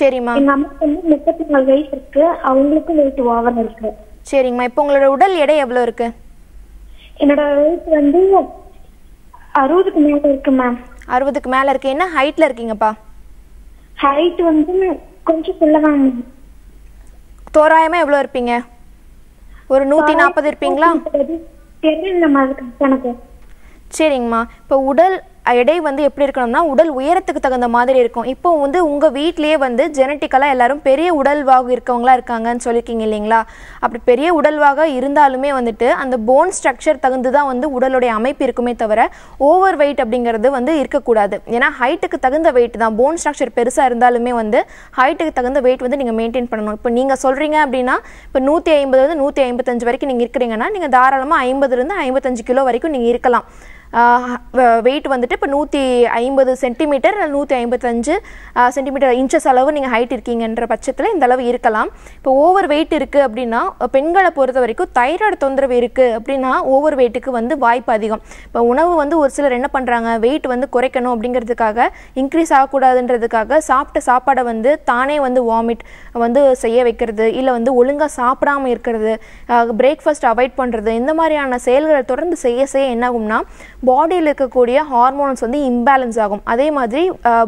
சரிம்மா. எங்க அம்மாக்கு வந்து முப்பத்தி நாலு வயசு இருக்கு. அவங்களுக்கும் வெயிட் ஓவர் இருக்கு. சரிங்கம்மா. இப்போ உங்களோட உடல் எடை எவ்வளோ இருக்கு? என்னோட வெயிட் வந்து அறுபதுக்கு மேல இருக்கு மேம் அறுபதுக்கு மேலே இருக்கு. என்ன ஹைட்டில் இருக்கீங்கப்பா? ஹைட் வந்து கொஞ்சம் சொல்லலாம் தோராயமாக எவ்வளோ இருப்பீங்க? ஒரு நூற்றி நாற்பது இருப்பீங்களா? தெரியல மேம் அதுக்கு எனக்கு சரிங்கம்மா. இப்போ உடல் எடை வந்து எப்படி இருக்கணும்னா உடல் உயரத்துக்கு தகுந்த மாதிரி இருக்கும். இப்போ வந்து உங்கள் வீட்லேயே வந்து ஜெனட்டிக்கலாக எல்லாரும் பெரிய உடல்வாகு இருக்கவங்களா இருக்காங்கன்னு சொல்லியிருக்கீங்க இல்லைங்களா? அப்படி பெரிய உடல்வாக இருந்தாலுமே வந்துட்டு அந்த போன் ஸ்ட்ரக்சர் தகுந்து தான் வந்து உடலுடைய அமைப்பு இருக்குமே தவிர ஓவர் வெயிட் அப்படிங்கிறது வந்து இருக்கக்கூடாது. ஏன்னா ஹைட்டுக்கு தகுந்த வெயிட் தான். போன் ஸ்ட்ரக்சர் பெருசாக இருந்தாலுமே வந்து ஹைட்டுக்கு தகுந்த வெயிட் வந்து நீங்கள் மெயின்டைன் பண்ணணும். இப்போ நீங்கள் சொல்கிறீங்க அப்படின்னா இப்போ நூற்றி ஐம்பதுலேருந்து நூற்றி ஐம்பத்தஞ்சு வரைக்கும் நீங்கள் இருக்கிறீங்கன்னா நீங்கள் தாராளமாக ஐம்பதுலேருந்து ஐம்பத்தஞ்சு கிலோ வரைக்கும் நீங்கள் இருக்கலாம். வெயிட் வந்துட்டு இப்போ நூற்றி ஐம்பது சென்டிமீட்டர் நூற்றி ஐம்பத்தஞ்சு சென்டிமீட்டர் இன்ச்சஸ் அளவு நீங்கள் ஹைட் இருக்கீங்கன்ற பட்சத்தில் இந்த அளவு இருக்கலாம். இப்போ ஓவர் வெயிட் இருக்குது அப்படின்னா பெண்களை பொறுத்த வரைக்கும் தைராய்டு தொந்தரவு இருக்குது அப்படின்னா ஓவர் வெயிட்டுக்கு வந்து வாய்ப்பு அதிகம். இப்போ உணவு வந்து ஒரு சிலர் என்ன பண்ணுறாங்க வெயிட் வந்து குறைக்கணும் அப்படிங்கிறதுக்காக இன்க்ரீஸ் ஆகக்கூடாதுன்றதுக்காக சாப்பிட்ட சாப்பாடை வந்து தானே வந்து வாமிட் வந்து செய்ய வைக்கிறது இல்லை வந்து ஒழுங்காக சாப்பிடாம இருக்கிறது பிரேக்ஃபாஸ்ட் அவாய்ட் பண்ணுறது இந்த மாதிரியான செயல்களை தொடர்ந்து செய்ய செய்ய என்ன ஆகும்னா பாடியில் இருக்கக்கூடிய ஹார்மோன்ஸ் வந்து இம்பேலன்ஸ் ஆகும். அதே மாதிரி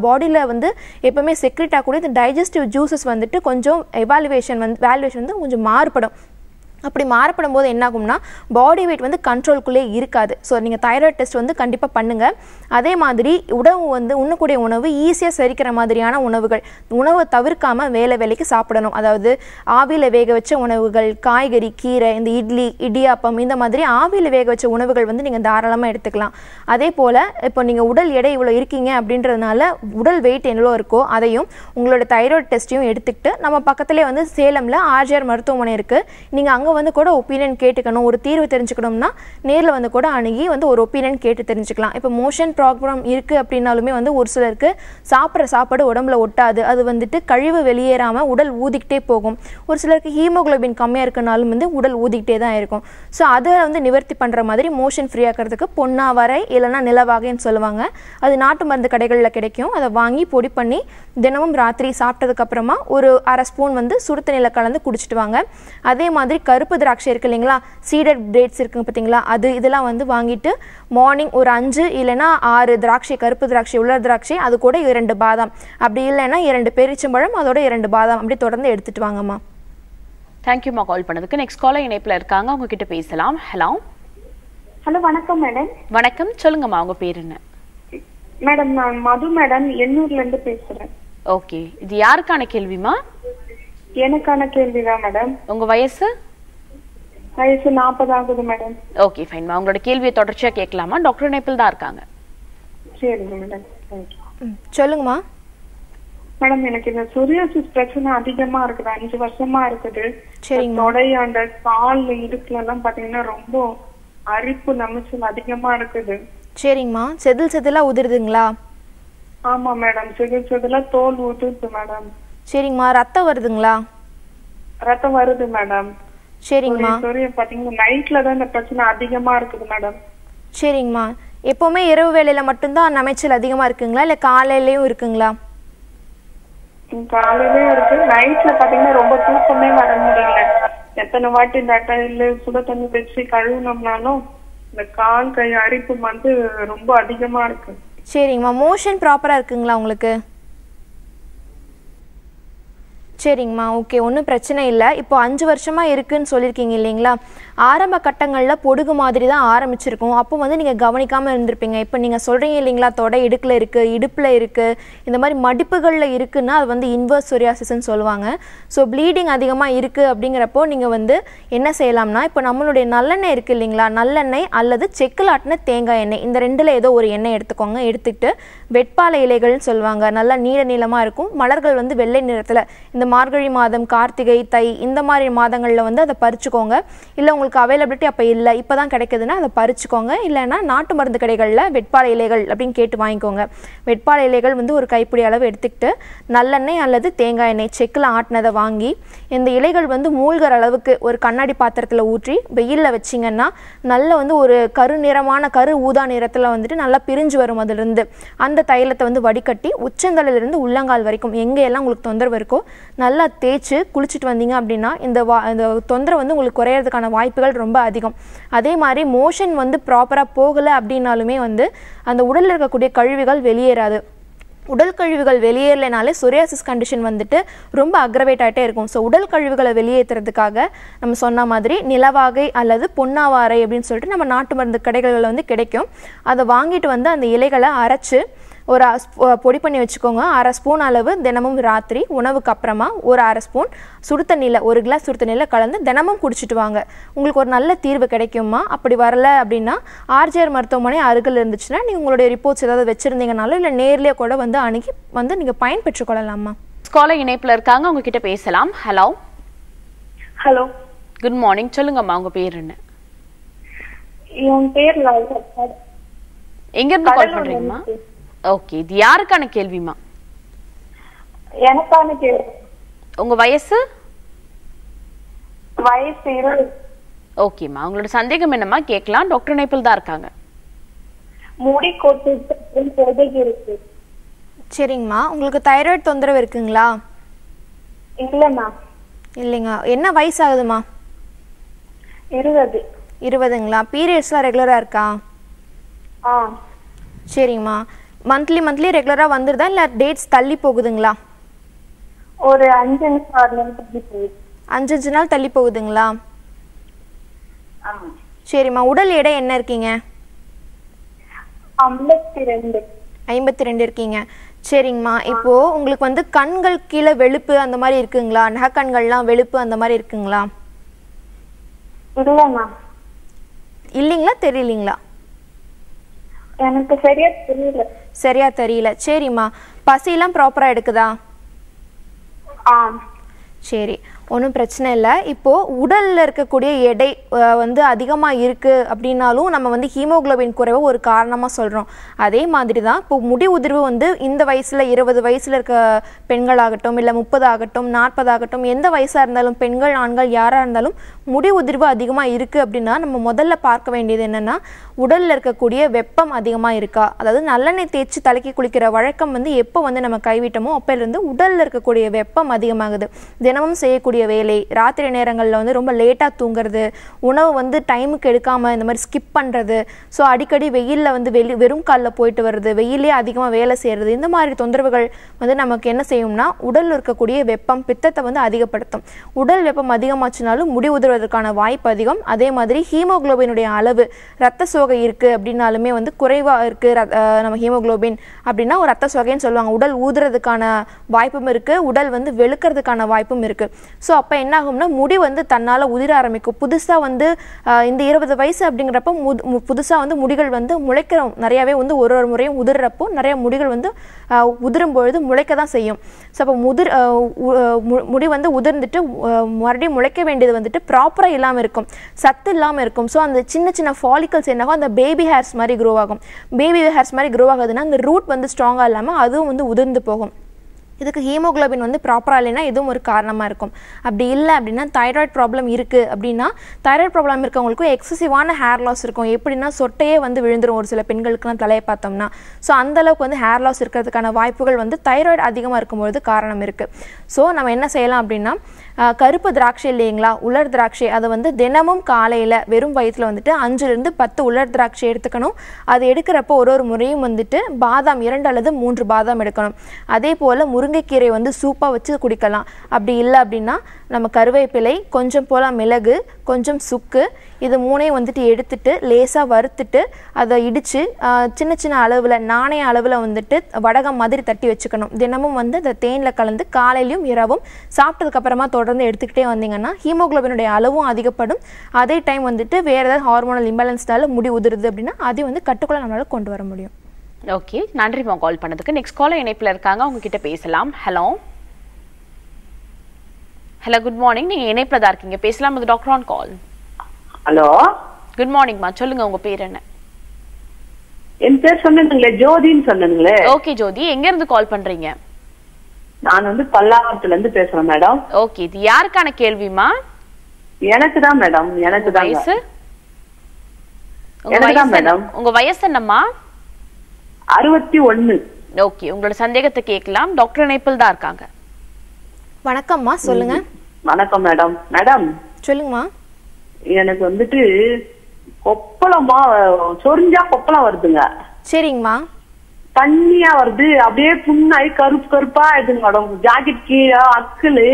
பாடியில் வந்து எப்போவுமே செக்ரெட் ஆகக்கூடிய இந்த டைஜஸ்டிவ் ஜூசஸ் வந்துட்டு கொஞ்சம் எவாலுவேஷன் வந்து வேல்யூவேஷன் வந்து கொஞ்சம் மாறுபடும். அப்படி மாறப்படும் போது என்னாகும்னா பாடி வெயிட் வந்து கண்ட்ரோல்குள்ளே இருக்காது. ஸோ நீங்கள் தைராய்டு டெஸ்ட் வந்து கண்டிப்பாக பண்ணுங்கள் அதே மாதிரி உணவு வந்து உண்ணக்கூடிய உணவு ஈஸியாக செரிக்கிற மாதிரியான உணவுகள். உணவை தவிர்க்காமல் வேலை வேலைக்கு சாப்பிடணும். அதாவது ஆவியில் வேக வச்ச உணவுகள் காய்கறி கீரை இந்த இட்லி இடியாப்பம் இந்த மாதிரி ஆவியில் வேக வச்ச உணவுகள் வந்து நீங்கள் தாராளமாக எடுத்துக்கலாம். அதே போல் இப்போ நீங்கள் உடல் எடை இவ்வளோ இருக்கீங்க அப்படின்றதுனால உடல் வெயிட் எவ்வளோ இருக்கோ அதையும் உங்களோட தைராய்டு டெஸ்ட்டையும் எடுத்துக்கிட்டு நம்ம பக்கத்துலேயே வந்து சேலமில் ஆர்ஜிஆர் மருத்துவமனை இருக்குது நீங்கள் அங்கே வந்து கூட ஒப்பீனியன் கேட்டுக்கணும் ஒரு தீர்வு தெரிஞ்சுக்கணும்னா நேரில் வந்து கூட அணுகி வந்து ஒரு ஒப்பீனியன் கேட்டு தெரிஞ்சுக்கலாம். இப்போ மோஷன் ப்ராப்ளம் இருக்குது அப்படின்னாலுமே வந்து ஒரு சிலருக்கு சாப்பிட்ற சாப்பாடு உடம்புல ஒட்டாது. அது வந்துட்டு கழிவு வெளியேறாமல் உடல் ஊதிக்கிட்டே போகும். ஒரு சிலருக்கு ஹீமோகுளோபின் கம்மியாக இருக்கனாலும் வந்து உடல் ஊதிக்கிட்டே தான் இருக்கும். ஸோ அதை வந்து நிவர்த்தி பண்ணுற மாதிரி மோஷன் ஃப்ரீ ஆக்கிறதுக்கு பொன்னாவரை இல்லைன்னா நிலவாகைன்னு சொல்லுவாங்க. அது நாட்டு மருந்து கடைகளில் கிடைக்கும். அதை வாங்கி பொடி பண்ணி தினமும் ராத்திரி சாப்பிட்டதுக்கப்புறமா ஒரு அரை ஸ்பூன் வந்து சுடுத்தண்ணியில் கலந்து குடிச்சிட்டு வாங்க. அதே மாதிரி கருப்பு திராட்சை இருக்கு இல்லைங்களா? சீடட் டேட்ஸ் இருக்குங்க பார்த்தீங்களா? அது இதெல்லாம் வந்து வாங்கிட்டு மார்னிங் ஒரு அஞ்சு இல்லைன்னா ஆறு திராட்சை கருப்பு திராட்சை உலர் திராட்சை அது கூட இரண்டு பாதாம். அப்படி இல்லைன்னா இரண்டு பேரிச்சம்பழம் அதோட இரண்டு பாதாம். அப்படி தொடர்ந்து எடுத்துட்டு வாங்கம்மா. தேங்க்யூம்மா கால் பண்ணதுக்கு. நெக்ஸ்ட் காலர் இணைப்புல இருக்காங்க. அவங்க கிட்ட பேசலாம். ஹலோ ஹலோ வணக்கம் மேடம் வணக்கம். சொல்லுங்கம்மா உங்க பேர் என்ன? மேடம் நான் மது மேடம் எண்ணூர்ல இருந்து பேசுறேன். ஓகே இது யாருக்கான கேள்விமா எனக்கான கேள்விதான் மேடம் உங்க வயசு? வயசு நாற்பது ஆகுது மேடம் ஓகே ஃபைன்மா உங்களோட கேள்வியை தொடர்ச்சியா கேட்கலாமா? டாக்டர் இணைப்பில் தான் இருக்காங்க. சரிங்க மேடம் சொல்லுங்கம்மா. மேடம் எனக்கு இந்த சொரியாசிஸ் பிரச்சனை அதிகமா இருக்குது. அஞ்சு வருஷமா இருக்குது. சரிங்க. தொடை அந்த கால் இடுக்குல எல்லாம் பாத்தீங்கன்னா ரொம்ப அரிப்பு நமைச்சல் அதிகமா இருக்குது. சரிங்கம்மா செதில் செதிலாக உதிருதுங்களா? ஆமா மேடம் சிறு சிறுல தோல் ஊத்துது மேடம் சரிங்கம்மா ரத்தம் வருதுங்களா? ரத்தம் வருது மேடம் சரிங்கம்மா பாத்தீங்கன்னா நைட்ல தான் இந்த பிரச்சனை அதிகமா இருக்குது மேடம் சரிங்கம்மா எப்போவுமே இரவு வேளையில் மட்டும்தான் நமைச்சல் அதிகமாக இருக்குங்களா? இல்லை காலையிலையும் இருக்குங்களா? காலையிலயும் இருக்கு. நைட்ல பாத்தீங்கன்னா ரொம்ப தூக்கமே வர முடியல. எத்தனை வாட்டி இந்த டைல சுட தண்ணி வச்சு கழுவுனோம்னாலும் இந்த கால் கை அரிப்பு வந்து ரொம்ப அதிகமா இருக்கு. சரிங்கம்மா மோஷன் ப்ராப்பராக இருக்குங்களா உங்களுக்கு? சரிங்கம்மா ஓகே ஒன்றும் பிரச்சனை இல்லை. இப்போ அஞ்சு வருஷமாக இருக்குன்னு சொல்லியிருக்கீங்க இல்லைங்களா? ஆரம்ப கட்டங்களில் பொடுகு மாதிரி தான் ஆரம்பிச்சிருக்கும். அப்போ வந்து நீங்கள் கவனிக்காமல் இருந்திருப்பீங்க. இப்போ நீங்கள் சொல்கிறீங்க இல்லைங்களா தொடை இடுக்கில் இருக்குது இடுப்பில் இருக்குது இந்த மாதிரி மடிப்புகளில் இருக்குன்னா அது வந்து இன்வர்ஸ் சொரியாசிஸ்ன்னு சொல்லுவாங்க. ஸோ ப்ளீடிங் அதிகமாக இருக்குது அப்படிங்கிறப்போ நீங்கள் வந்து என்ன செய்யலாம்னா இப்போ நம்மளுடைய நல்லெண்ணெய் இருக்குது இல்லைங்களா நல்லெண்ணெய் அல்லது செக்கில் ஆட்டின தேங்காய் எண்ணெய். இந்த ரெண்டில் ஏதோ ஒரு எண்ணெய் எடுத்துக்கோங்க. எடுத்துக்கிட்டு வெட்பாலை இலைகள்னு சொல்லுவாங்க. நல்லா நீல நீளமாக இருக்கும். மலர்கள் வந்து வெள்ளை நிறத்தில். இந்த மார்கழி மாதம் கார்த்திகை தை இந்த மாதிரி மாதங்களில் வந்து அதை பறிச்சுக்கோங்க. இல்லை உங்களுக்கு அவைலபிலிட்டி அப்போ இல்லை. இப்போ தான் கிடைக்குதுன்னா அதை பறிச்சுக்கோங்க. இல்லைன்னா நாட்டு மருந்து கடைகளில் வெட்பாலை இலைகள் அப்படின்னு கேட்டு வாங்கிக்கோங்க. வெட்பாலை இலைகள் வந்து ஒரு கைப்பிடி அளவு எடுத்துக்கிட்டு நல்லெண்ணெய் அல்லது தேங்காய் எண்ணெய் செக்கில் ஆட்டினதை வாங்கி இந்த இலைகள் வந்து மூழ்கிற அளவுக்கு ஒரு கண்ணாடி பாத்திரத்தில் ஊற்றி வெயிலில் வச்சிங்கன்னா நல்ல வந்து ஒரு கரு நிறமான கரு ஊதா நிறத்தில் வந்துட்டு நல்லா பிரிஞ்சு வரும் அதிலிருந்து. அந்த தைலத்தை வந்து வடிகட்டி உச்சந்தலையிலிருந்து உள்ளங்கால் வரைக்கும் எங்கே எல்லாம் உங்களுக்கு தொந்தரவு இருக்கோ நல்லா தேய்ச்சி குளிச்சுட்டு வந்தீங்க அப்படின்னா இந்த வா இந்த தொந்தரவு வந்து உங்களுக்கு குறையிறதுக்கான வாய்ப்பு வாய்ப்புகள் ரொம்ப அதிகம். அதே மாதிரி மோஷன் வந்து ப்ராப்பராக போகலை அப்படின்னாலுமே வந்து அந்த உடலில் இருக்கக்கூடிய கழிவுகள் வெளியேறாது. உடல் கழிவுகள் வெளியேறலைனாலே சொரியாசிஸ் கண்டிஷன் வந்துட்டு ரொம்ப அக்ரவேட் ஆகிட்டே இருக்கும். ஸோ உடல் கழிவுகளை வெளியேற்றுறதுக்காக நம்ம சொன்ன மாதிரி நிலவாகை அல்லது பொன்னாவாரை அப்படின்னு சொல்லிட்டு நம்ம நாட்டு மருந்து கடைகளில் வந்து கிடைக்கும். அதை வாங்கிட்டு வந்து அந்த இலைகளை அரைச்சு ஒரு பொடி பண்ணி வச்சுக்கோங்க. அரை ஸ்பூன் அளவு தினமும் ராத்திரி உணவுக்கு அப்புறமா ஒரு அரை ஸ்பூன் சுடு தண்ணியில் ஒரு கிளாஸ் சுடு தண்ணியில் கலந்து தினமும் குடிச்சிட்டு வாங்க. உங்களுக்கு ஒரு நல்ல தீர்வு கிடைக்குமா அப்படி வரல அப்படின்னா ஆர்ஜிஆர் மருத்துவமனை அருகில் இருந்துச்சுன்னா நீங்கள் உங்களுடைய ரிப்போர்ட்ஸ் ஏதாவது வச்சுருந்தீங்கனாலும் இல்லை நேர்லேயே கூட வந்து அணுகி வந்து நீங்கள் பயன்பெற்றுக் கொள்ளலாமா ஸ்காலர் இணைப்புல இருக்காங்க. அவங்க கிட்ட பேசலாம். ஹலோ ஹலோ குட் மார்னிங் சொல்லுங்கம்மா உங்க பேர் என்ன? என் பேர். எங்க இருந்து கால் பண்றீங்கம்மா. ஓகே இது யாருக்கான கேள்விமா எனக்கான கேள்வி. உங்க வயசு? வயசு இருபது. ஓகேம்மா உங்களோட சந்தேகம் என்னம்மா? கேட்கலாம். டாக்டர் இணைப்பில் தான் இருக்காங்க. முடி இருக்கு. சரிங்கம்மா. உங்களுக்கு தைராய்டு தொந்தரவு இருக்குங்களா? இல்லைண்ணா இல்லைங்க. என்ன வயசு ஆகுதுமா இருபது. இருபதுங்களா? பீரியட்ஸ்லாம் ரெகுலராக இருக்கா? ஆ. சரிங்கம்மா. மந்த்லி மந்த்லி ரெகுலராக வந்துடுதா இல்லை டேட்ஸ் தள்ளி போகுதுங்களா? ஒரு அஞ்சு அஞ்சு அஞ்சு நாள் தள்ளி போகுதுங்களா? சரிம்மா. உடல் எடை என்ன இருக்கீங்க? ஐம்பத்தி ரெண்டு இருக்கீங்க. சரிங்கம்மா. இப்போ உங்களுக்கு வந்து கண்கள் கீழே வெளுப்பு அந்த மாதிரி இருக்குங்களா? நகக்கண்கள்லாம் வெளுப்பு அந்த மாதிரி இருக்குங்களா? இல்லைங்களா? தெரியலீங்களா? எனக்கு சரியா தெரியல. சரியா தெரியல. சரிம்மா. பசியெல்லாம் ப்ராப்பராக எடுக்குதா? ஆ சரி. ஒன்றும் பிரச்சனை இல்லை. இப்போது உடலில் இருக்கக்கூடிய எடை வந்து அதிகமாக இருக்குது அப்படின்னாலும் நம்ம வந்து ஹீமோகுளோபின் குறைவை ஒரு காரணமாக சொல்கிறோம் அதே மாதிரி தான் இப்போ முடி உதிர்வு வந்து இந்த வயசில் இருபது வயசில் இருக்க பெண்களாகட்டும் இல்லை முப்பது ஆகட்டும் நாற்பது ஆகட்டும் எந்த வயசாக இருந்தாலும் பெண்கள் ஆண்கள் யாராக இருந்தாலும் முடி உதிர்வு அதிகமாக இருக்குது அப்படின்னா நம்ம முதல்ல பார்க்க வேண்டியது என்னென்னா உடலில் இருக்கக்கூடிய வெப்பம் அதிகமாக இருக்கா? அதாவது நல்லெண்ணெய் தேய்ச்சி தலைக்கு குளிக்கிற வழக்கம் வந்து எப்போ வந்து நம்ம கைவிட்டோமோ அப்போலேருந்து உடலில் இருக்கக்கூடிய வெப்பம் அதிகமாகுது. தினமும் செய்யக்கூடிய வேலை. ராத்திரி நேரங்களில் வந்து ரொம்ப லேட்டாக தூங்குறது. உணவு வந்து டைமுக்கு எடுக்காமல் இந்த மாதிரி ஸ்கிப் பண்ணுறது ஸோ அடிக்கடி வெயிலில் வந்து வெளி வெறும் காலில் போயிட்டு வர்றது வெயிலே அதிகமாக வேலை செய்கிறது இந்த மாதிரி தொந்தரவுகள் வந்து நமக்கு என்ன செய்யும்னா உடலில் இருக்கக்கூடிய வெப்பம் பித்தத்தை வந்து அதிகப்படுத்தும். உடல் வெப்பம் அதிகமாச்சுனாலும் முடி உதறுவதற்கான வாய்ப்பு அதிகம். அதே மாதிரி ஹீமோகுளோபினுடைய அளவு ரத்த சோகை இருக்குது அப்படின்னாலுமே வந்து குறைவாக இருக்குது நம்ம ஹீமோகுளோபின் அப்படின்னா ஒரு ரத்த சோகைன்னு சொல்லுவாங்க. உடல் ஊதுறதுக்கான வாய்ப்பும் இருக்குது உடல் வந்து வெளுக்கிறதுக்கான வாய்ப்பும் இருக்குது ஸோ அப்போ என்ன ஆகும்னா முடி வந்து தன்னால் உதிர ஆரம்பிக்கும். புதுசாக வந்து இந்த இருபது வயசு அப்படிங்கிறப்ப முது புதுசாக வந்து முடிகள் வந்து முளைக்கிறோம் நிறையாவே வந்து ஒரு ஒரு முறையும் உதிர்றப்போ நிறைய முடிகள் வந்து உதிரும் பொழுது முளைக்க தான் செய்யும். ஸோ அப்போ முதிர் முடி வந்து உதிர்ந்துட்டு மறுபடியும் முளைக்க வேண்டியது வந்துட்டு ப்ராப்பராக இல்லாமல் இருக்கும். சத்து இல்லாமல் இருக்கும். ஸோ அந்த சின்ன சின்ன ஃபாலிக்கல்ஸ் என்னாகும் அந்த பேபி ஹேர்ஸ் மாதிரி க்ரோ ஆகும். பேபி ஹேர்ஸ் மாதிரி க்ரோ ஆகுதுன்னா அந்த ரூட் வந்து ஸ்ட்ராங்காக இல்லாமல் அதுவும் வந்து உதிர்ந்து போகும். இதுக்கு ஹீமோகுளோபின் வந்து ப்ராப்பராக இல்லைன்னா இதுவும் ஒரு காரணமாக இருக்கும். அப்படி இல்லை அப்படின்னா தைராய்டு ப்ராப்ளம் இருக்குது அப்படின்னா தைராய்டு ப்ராப்ளம் இருக்கவங்களுக்கும் எக்ஸசிவான ஹேர் லாஸ் இருக்கும். எப்படின்னா சொட்டையே வந்து விழுந்துரும் ஒரு சில பெண்களுக்குலாம் தலையை பார்த்தோம்னா. ஸோ அந்த அளவுக்கு வந்து ஹேர் லாஸ் இருக்கிறதுக்கான வாய்ப்புகள் வந்து தைராய்டு அதிகமாக இருக்கும்பொழுது காரணம் இருக்குது ஸோ நம்ம என்ன செய்யலாம் அப்படின்னா கருப்பு திராட்சை இல்லைங்களா? உலர் திராட்சை. அதை வந்து தினமும் காலையில் வெறும் வயிற்றில் வந்துட்டு அஞ்சுலேருந்து பத்து உலர் திராட்சை எடுத்துக்கணும். அது எடுக்கிறப்போ ஒரு ஒரு முறையும் வந்துட்டு பாதாம் இரண்டு அல்லது மூன்று பாதாம் எடுக்கணும். அதே போல் முருங்கைக்கீரை வந்து சூப்பாக வச்சு குடிக்கலாம். அப்படி இல்லை அப்படின்னா நம்ம கருவேப்பிலை கொஞ்சம் போல் மிளகு கொஞ்சம் சுக்கு இது மூணையும் வந்துட்டு எடுத்துட்டு லேசாக வறுத்துட்டு அதை இடித்து சின்ன சின்ன அளவில் நாணய அளவில் வந்துட்டு வடகம் மாதிரி தட்டி வச்சுக்கணும். தினமும் வந்து அந்த தேனில் கலந்து காலையிலையும் இரவும் சாப்பிட்டதுக்கப்புறமா தொடர்ந்து எடுத்துக்கிட்டே வந்தீங்கன்னா ஹீமோகுளோபினுடைய அளவும் அதிகப்படும். அதே டைம் வந்துட்டு வேறு ஏதாவது ஹார்மோனல் இம்பேலன்ஸ்னால முடி உதிருது அப்படின்னா அதையும் வந்து கட்டுக்குள்ளே நம்மளால் கொண்டு வர முடியும். ஓகே நன்றிமா கால் பண்ணதுக்கு. நெக்ஸ்ட் காலர் இணைப்பில் இருக்காங்க உங்ககிட்ட பேசலாம். ஹலோ. Hello good morning. நீங்கள் இணைப்பில் தான் இருக்கீங்க. பேசலாம் இது doctor on call. Hello? Good மார்னிங்மா சொல்லுங்க உங்க பேர் என்ன? என் பேர் சொன்னீங்களே ஜோதின்னு சொன்னீங்களே ஓகே ஜோதி. எங்க இருந்து கால் பண்றீங்க? நான் வந்து பல்லாவரத்துல இருந்து பேசுறேன் மேடம். ஓகே இது யாருக்கான கேள்விமா எனக்கு தான் மேடம். எனக்கு தான் வயசு மேடம். உங்க வயசு என்னம்மா? அறுபத்தி ஒண்ணு ஓகே உங்களோட சந்தேகத்தை கேட்கலாம். டாக்டர் இணைப்பில் தான் இருக்காங்க. வணக்கம்மா. சொல்லுங்க. வணக்கம் மேடம். மேடம். சொல்லுங்கம்மா. எனக்கு வந்துட்டு கொப்பளமா சொரிஞ்சா கொப்பளம் வருதுங்க. சரிங்கம்மா. தண்ணியா வருது. அப்படியே புண்ணாய் கருப்பு கருப்பா இருக்குங்க மேடம். ஜாக்கெட் கீழே அக்குலு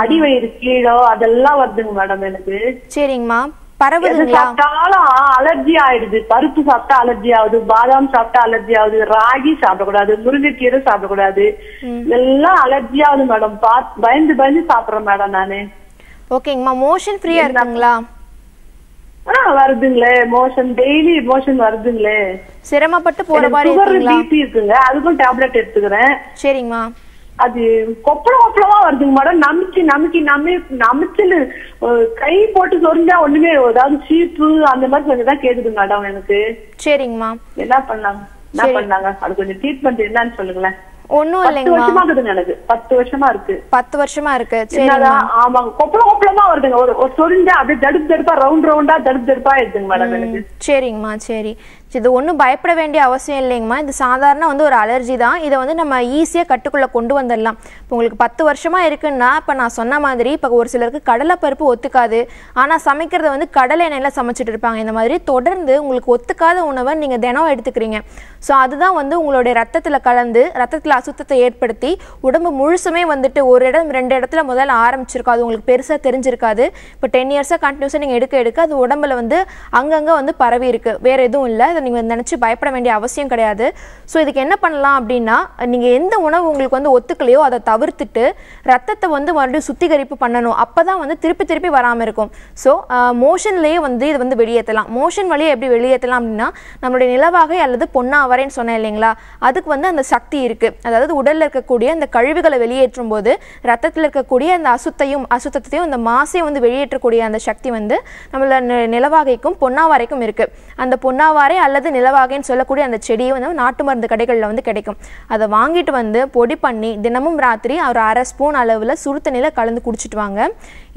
அடிவயிறு கீழே அதெல்லாம் வருதுங்க மேடம் எனக்கு. சரிங்கம்மா. சாப்பிட்டாலும் அலர்ஜி ஆயிடுது. பருப்பு சாப்பிட்டா அலர்ஜி ஆகுது. பாதாம் சாப்பிட்டா அலர்ஜி ஆகுது. ராகி சாப்பிடக்கூடாது. முருங்கைக்கீரை சாப்பிடக்கூடாது. எல்லாம் அலர்ஜி ஆகுது மேடம். பயந்து பயந்து சாப்பிடுறேன் மேடம் நானு. ஓகேங்கம்மா மோஷன் ஃப்ரீயா இருக்குங்களா? ஆ வருதுங்களே மோஷன் டெய்லி மோஷன் வருதுங்களே. சிரமப்பட்டு போற மாதிரி இருக்குங்களா? பிபி இருக்குங்க அதுக்கும் டேப்லெட் எடுத்துக்கிறேன். சரிங்கம்மா. அது கொப்பளம் கொப்பளமா வருதுங்க மேடம் நமிச்சு நமிக்கி நமி நமிச்சுன்னு கை போட்டு சொரிஞ்சா ஒண்ணுமே அதாவது சீப்பு அந்த மாதிரி கொஞ்சம் தான் கேக்குது மேடம் எனக்கு. சரிங்கம்மா. என்ன பண்ணாங்க? என்ன பண்ணாங்க? அது கொஞ்சம் ட்ரீட்மெண்ட் என்னன்னு சொல்லுங்களேன். ஒன்றும் பத்து இல்லைங்கம்மா. வருஷமா இருக்குதுங்க எனக்கு. பத்து வருஷமா இருக்கு. பத்து வருஷமா இருக்கு. ஆமாங்க. கொப்பளம் கொப்பளமா வருதுங்க. ஒரு சொரிஞ்சா அப்படியே தடுப்பு தடுப்பா ரவுண்ட் ரவுண்டா தடுப்பு தடுப்பா இருக்குங்க மேடம் சரிங்கம்மா சரி. இது ஒன்றும் பயப்பட வேண்டிய அவசியம் இல்லைங்கம்மா. இது சாதாரண வந்து ஒரு அலர்ஜி தான். இதை வந்து நம்ம ஈஸியாக கட்டுக்குள்ளே கொண்டு வந்துடலாம். இப்போ உங்களுக்கு பத்து வருஷமாக இருக்குன்னா இப்போ நான் சொன்ன மாதிரி இப்போ ஒரு சிலருக்கு கடலைப்பருப்பு ஒத்துக்காது. ஆனால் சமைக்கிறத வந்து கடலை எண்ணெயில் சமைச்சிட்டு இருப்பாங்க. இந்த மாதிரி தொடர்ந்து உங்களுக்கு ஒத்துக்காத உணவை நீங்கள் தினம் எடுத்துக்கிறீங்க. ஸோ அதுதான் வந்து உங்களுடைய ரத்தத்தில் கலந்து ரத்தத்தில் அசுத்தத்தை ஏற்படுத்தி உடம்பு முழுசுமே வந்துட்டு ஒரு இடம் ரெண்டு இடத்துல முதல்ல ஆரம்பிச்சிருக்கும். அது உங்களுக்கு பெருசாக தெரிஞ்சிருக்காது. இப்போ டென் இயர்ஸாக கண்டினியூஸாக நீங்கள் எடுக்க எடுக்க அது உடம்புல வந்து அங்கங்கே வந்து பரவி இருக்கு வேறு எதுவும் இல்லை. அதை நீங்கள் நினச்சி பயப்பட வேண்டிய அவசியம் கிடையாது. ஸோ இதுக்கு என்ன பண்ணலாம் அப்படின்னா நீங்கள் எந்த உணவு உங்களுக்கு வந்து ஒத்துக்கலையோ அதை தவிர்த்துட்டு ரத்தத்தை வந்து மறுபடியும் சுத்திகரிப்பு பண்ணணும். அப்போ தான் வந்து திருப்பி திருப்பி வராமல் இருக்கும். ஸோ மோஷன்லேயே வந்து இது வந்து வெளியேற்றலாம். மோஷன் வழியை எப்படி வெளியேற்றலாம் அப்படின்னா நம்மளுடைய நிலவாகை அல்லது பொன்னாவரைன்னு சொன்னேன் இல்லைங்களா? அதுக்கு வந்து அந்த சக்தி இருக்குது அதாவது உடலில் இருக்கக்கூடிய அந்த கழிவுகளை வெளியேற்றும் போது ரத்தத்தில் இருக்கக்கூடிய அந்த அசுத்தையும் அசுத்தத்தையும் அந்த மாசையும் வந்து வெளியேற்றக்கூடிய அந்த சக்தி வந்து நம்மள நிலவாகைக்கும் பொன்னாவாரைக்கும் இருக்குது அந்த பொன்னாவாரை அல்லது நிலவாகைன்னு சொல்லக்கூடிய அந்த செடியை வந்து நாட்டு மருந்து கடைகளில் வந்து கிடைக்கும். அதை வாங்கிட்டு வந்து பொடி பண்ணி தினமும் ராத்திரி ஒரு அரை ஸ்பூன் அளவில் சுடுத்தண்ணியில் கலந்து குடிச்சிட்டு வாங்க.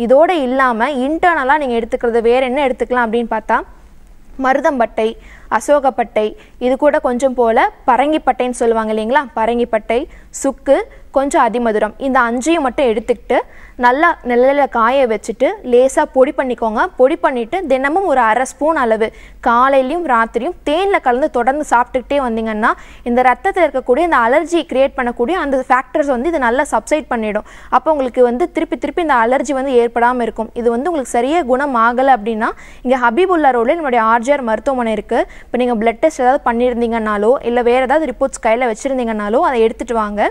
இதோடு இல்லாமல் இன்டர்னலாக நீங்கள் எடுத்துக்கிறது வேற என்ன எடுத்துக்கலாம் அப்படின்னு பார்த்தா மருதம்பட்டை அசோகப்பட்டை. இது கூட கொஞ்சம் போல் பரங்கிப்பட்டைன்னு சொல்லுவாங்க இல்லைங்களா? பரங்கிப்பட்டை சுக்கு கொஞ்சம் அதிமதுரம். இந்த அஞ்சையும் மட்டும் எடுத்துக்கிட்டு நல்லா நிழலில் காய வச்சுட்டு லேசாக பொடி பண்ணிக்கோங்க. பொடி பண்ணிவிட்டு தினமும் ஒரு அரை ஸ்பூன் அளவு காலையிலையும் ராத்திரியும் தேனில் கலந்து தொடர்ந்து சாப்பிட்டுக்கிட்டே வந்தீங்கன்னா இந்த ரத்தத்தில் இருக்கக்கூடிய இந்த அலர்ஜி கிரியேட் பண்ணக்கூடிய அந்த ஃபேக்டர்ஸ் வந்து இது நல்லா சப்சைட் பண்ணிடும். அப்போ உங்களுக்கு வந்து திருப்பி திருப்பி இந்த அலர்ஜி வந்து ஏற்படாமல் இருக்கும். இது வந்து உங்களுக்கு சரியாக குணம் ஆகலை அப்படின்னா இங்கே ஹபீபுல்லா ரோடில் நம்மளுடைய ஆர்ஜிஆர் மருத்துவமனை இருக்குது இப்போ நீங்கள் பிளட் டெஸ்ட் ஏதாவது பண்ணியிருந்தீங்கன்னாலோ இல்லை வேறு ஏதாவது ரிப்போர்ட்ஸ் கையில் வச்சுருந்தீங்கனாலோ அதை எடுத்துகிட்டு வாங்க.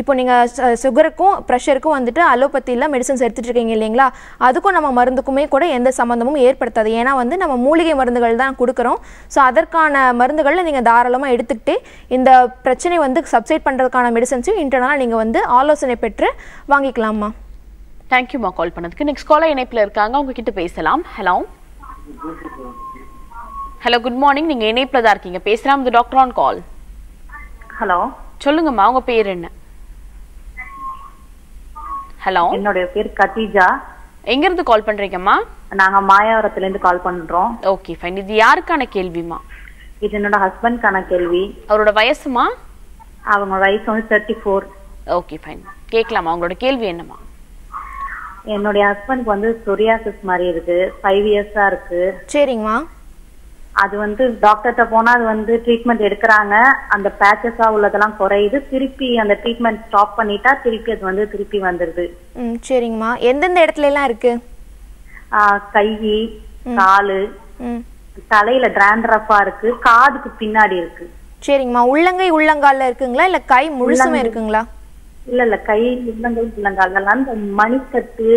இப்போ நீங்கள் சுகருக்கும் ப்ரெஷருக்கும் வந்துட்டு அலோபத்தியில் மெடிசன்ஸ் எடுத்துகிட்டு இருக்கீங்க இல்லைங்களா? அதுக்கும் நம்ம மருந்துக்குமே கூட எந்த சம்மந்தமும் ஏற்படுத்தாது. ஏன்னா வந்து நம்ம மூலிகை மருந்துகள் தான் கொடுக்குறோம். ஸோ அதற்கான மருந்துகளை நீங்கள் தாராளமாக எடுத்துக்கிட்டு இந்த பிரச்சனை வந்து சப்சைட் பண்ணுறதுக்கான மெடிசன்ஸையும் இன்டர்னலாக நீங்கள் வந்து ஆலோசனை பெற்று வாங்கிக்கலாமா தேங்க்யூமா கால் பண்ணதுக்கு. நெக்ஸ்ட் காலர் இணைப்பில் இருக்காங்க. உங்ககிட்ட பேசலாம். ஹலோ ஹலோ குட் மார்னிங் நீங்க இணைப்புல தான் இருக்கீங்க. பேசலாம் இது டாக்டர் ஆன் கால் ஹலோ சொல்லுங்கம்மா உங்க பேர் என்ன? ஹலோ என்னுடைய பேர் கத்தீஜா எங்க இருந்து கால் பண்றீங்கம்மா? நாங்க மாயாவரத்துல இருந்து கால் பண்றோம். ஓகே ஃபைன் இது யாருக்கான கேள்விமா இது என்னோட ஹஸ்பண்ட்கான கேள்வி. அவரோட வயசுமா? அவங்க வயசு வந்து தேர்ட்டி ஃபோர் ஓகே ஃபைன் கேட்கலாமா? அவங்களோட கேள்வி என்னம்மா? என்னுடைய ஹஸ்பண்ட்க்கு வந்து சொரியாசிஸ் மாதிரி இருக்கு. ஃபைவ் இயர்ஸா இருக்கு. சரிங்கம்மா. அது வந்து டாக்டர்கிட்ட போனா அது வந்து ட்ரீட்மெண்ட் எடுக்கிறாங்க. அந்த பேச்சஸா உள்ளதெல்லாம் குறையுது. திருப்பி அந்த ட்ரீட்மெண்ட் ஸ்டாப் பண்ணிட்டா திருப்பி அது வந்து திருப்பி வந்துருது. சரிங்கம்மா. எந்தெந்த இடத்துல எல்லாம் இருக்கு? கை காலு தலையில டிராண்ட்ரஃபா இருக்கு. காதுக்கு பின்னாடி இருக்கு. சரிங்கம்மா. உள்ளங்கை உள்ளங்கால்ல இருக்குங்களா? இல்ல கை முழுசுமே இருக்குங்களா? இல்ல இல்ல. கை உள்ளங்கை உள்ளங்கால். இந்த மணிக்கட்டு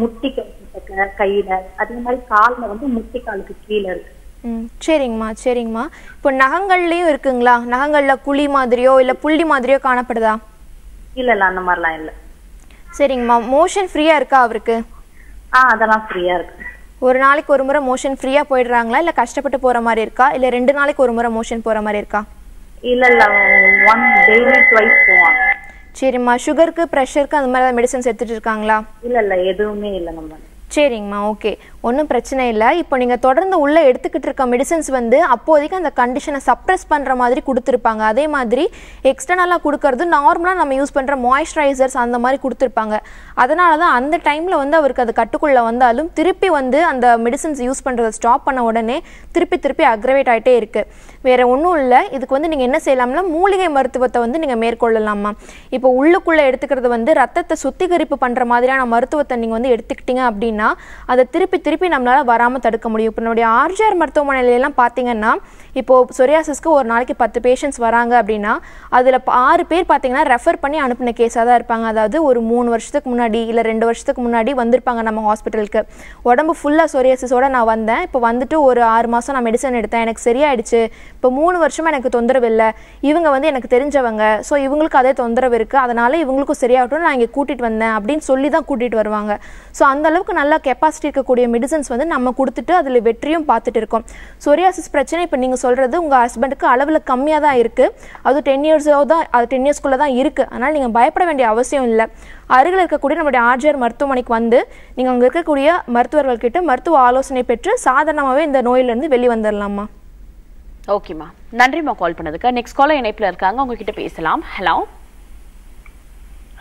முட்டி கட்டு கையில. அதே மாதிரி கால்ல வந்து முட்டி காலுக்கு கீழே இருக்கு. ம் சரிங்கம்மா சரிங்கம்மா. இப்போ நகங்கள்லயும் இருக்குங்களா? நகங்கள்ல குழி மாதிரியோ இல்ல புள்ளி மாதிரியோ காணப்படுதா? இல்ல இல்ல அந்த மாதிரிலாம் இல்ல. சரிங்கம்மா. மோஷன் ஃப்ரீயா இருக்கா அவருக்கு? ஆ அதெல்லாம் ஃப்ரீயா இருக்கு. ஒரு நாளைக்கு ஒரு முறை மோஷன் ஃப்ரீயா போயிடுறாங்களா? இல்ல கஷ்டப்பட்டு போற மாதிரி இருக்கா? இல்ல ரெண்டு நாளைக்கு ஒரு முறை மோஷன் போற மாதிரி இருக்கா? இல்ல இல்ல ஒன் டெய்லி ட்வைஸ் போவாங்க. சரிம்மா. சுகருக்கு ப்ரெஷருக்கு அந்த மாதிரி மெடிசன்ஸ் எடுத்துட்டு இருக்காங்களா? இல்ல இல்ல எதுவுமே இல்ல நம்ம. சரிங்கம்மா ஓகே ஒன்றும் பிரச்சனை இல்லை. இப்போ நீங்கள் தொடர்ந்து உள்ளே எடுத்துக்கிட்டு இருக்க மெடிசன்ஸ் வந்து அப்போதைக்கு அந்த கண்டிஷனை சப்ரஸ் பண்ணுற மாதிரி கொடுத்துருப்பாங்க. அதே மாதிரி எக்ஸ்டர்னலாக கொடுக்கறது நார்மலாக நம்ம யூஸ் பண்ணுற மாய்ஸ்சரைசர்ஸ் அந்த மாதிரி கொடுத்துருப்பாங்க. அதனால தான் அந்த டைமில் வந்து அவருக்கு அது கட்டுக்குள்ளே வந்தாலும் திருப்பி வந்து அந்த மெடிசன்ஸ் யூஸ் பண்ணுறதை ஸ்டாப் பண்ண உடனே திருப்பி திருப்பி அக்ரவேட் ஆகிட்டே இருக்குது வேறு ஒன்றும் இல்லை. இதுக்கு வந்து நீங்கள் என்ன செய்யலாம்னா மூலிகை மருத்துவத்தை வந்து நீங்கள் மேற்கொள்ளலாமா இப்போ உள்ளுக்குள்ளே எடுத்துக்கிறது வந்து ரத்தத்தை சுத்திகரிப்பு பண்ணுற மாதிரியான மருத்துவத்தை நீங்கள் வந்து எடுத்துக்கிட்டீங்க அப்படின்னா அதை திருப்பி திருப்பி நம்மளால் வராமல் தடுக்க முடியும். இப்போ நம்முடைய ஆர்ஜிஆர் மருத்துவமனையிலலாம் பார்த்தீங்கன்னா இப்போது சொரியாசிஸ்க்கு ஒரு நாளைக்கு பத்து பேஷண்ட்ஸ் வராங்க அப்படின்னா அதில் ஆறு பேர் பார்த்தீங்கன்னா ரெஃபர் பண்ணி அனுப்பின கேஸாக தான் இருப்பாங்க. அதாவது ஒரு மூணு வருஷத்துக்கு முன்னாடி இல்லை ரெண்டு வருஷத்துக்கு முன்னாடி வந்திருப்பாங்க நம்ம ஹாஸ்பிட்டலுக்கு உடம்பு ஃபுல்லாக சொரியாசிஸோடு நான் வந்தேன். இப்போ வந்துட்டு ஒரு ஆறு மாதம் நான் மெடிசன் எடுத்தேன். எனக்கு சரியாயிடுச்சு. இப்போ மூணு வருஷமாக எனக்கு தொந்தரவு இல்லை. இவங்க வந்து எனக்கு தெரிஞ்சவங்க. ஸோ இவங்களுக்கு அதே தொந்தரவு இருக்குது அதனால் இவங்களுக்கும் சரியாகட்டும் நான் இங்கே கூட்டிகிட்டு வந்தேன் அப்படின்னு சொல்லி தான் கூட்டிகிட்டு வருவாங்க. ஸோ அந்த அளவுக்கு நல்ல கெப்பாசிட்டி இருக்கக்கூடிய மெடிசன்ஸ் வந்து நம்ம கொடுத்துட்டு அதில் வெற்றியும் பார்த்துட்டு இருக்கோம். சொரியாசிஸ் பிரச்சனை இப்போ நீங்கள் சொல்கிறது உங்கள் ஹஸ்பண்டுக்கு அளவில் கம்மியாக தான் இருக்குது அது டென் இயர்ஸோ தான் அது டென் இயர்ஸ்க்குள்ளே தான் இருக்குது அதனால் நீங்கள் பயப்பட வேண்டிய அவசியம் இல்லை. அருகில் இருக்கக்கூடிய நம்மளுடைய ஆர்ஜிஆர் மருத்துவமனைக்கு வந்து நீங்கள் அங்கே இருக்கக்கூடிய மருத்துவர்கள்கிட்ட மருத்துவ ஆலோசனை பெற்று சாதாரணமாகவே இந்த நோயிலேருந்து வெளியே வந்துடலாமா ஓகேம்மா நன்றிம்மா கால் பண்ணதுக்கு. நெக்ஸ்ட் காலர் இணைப்புல இருக்காங்க. உங்ககிட்ட பேசலாம். ஹலோ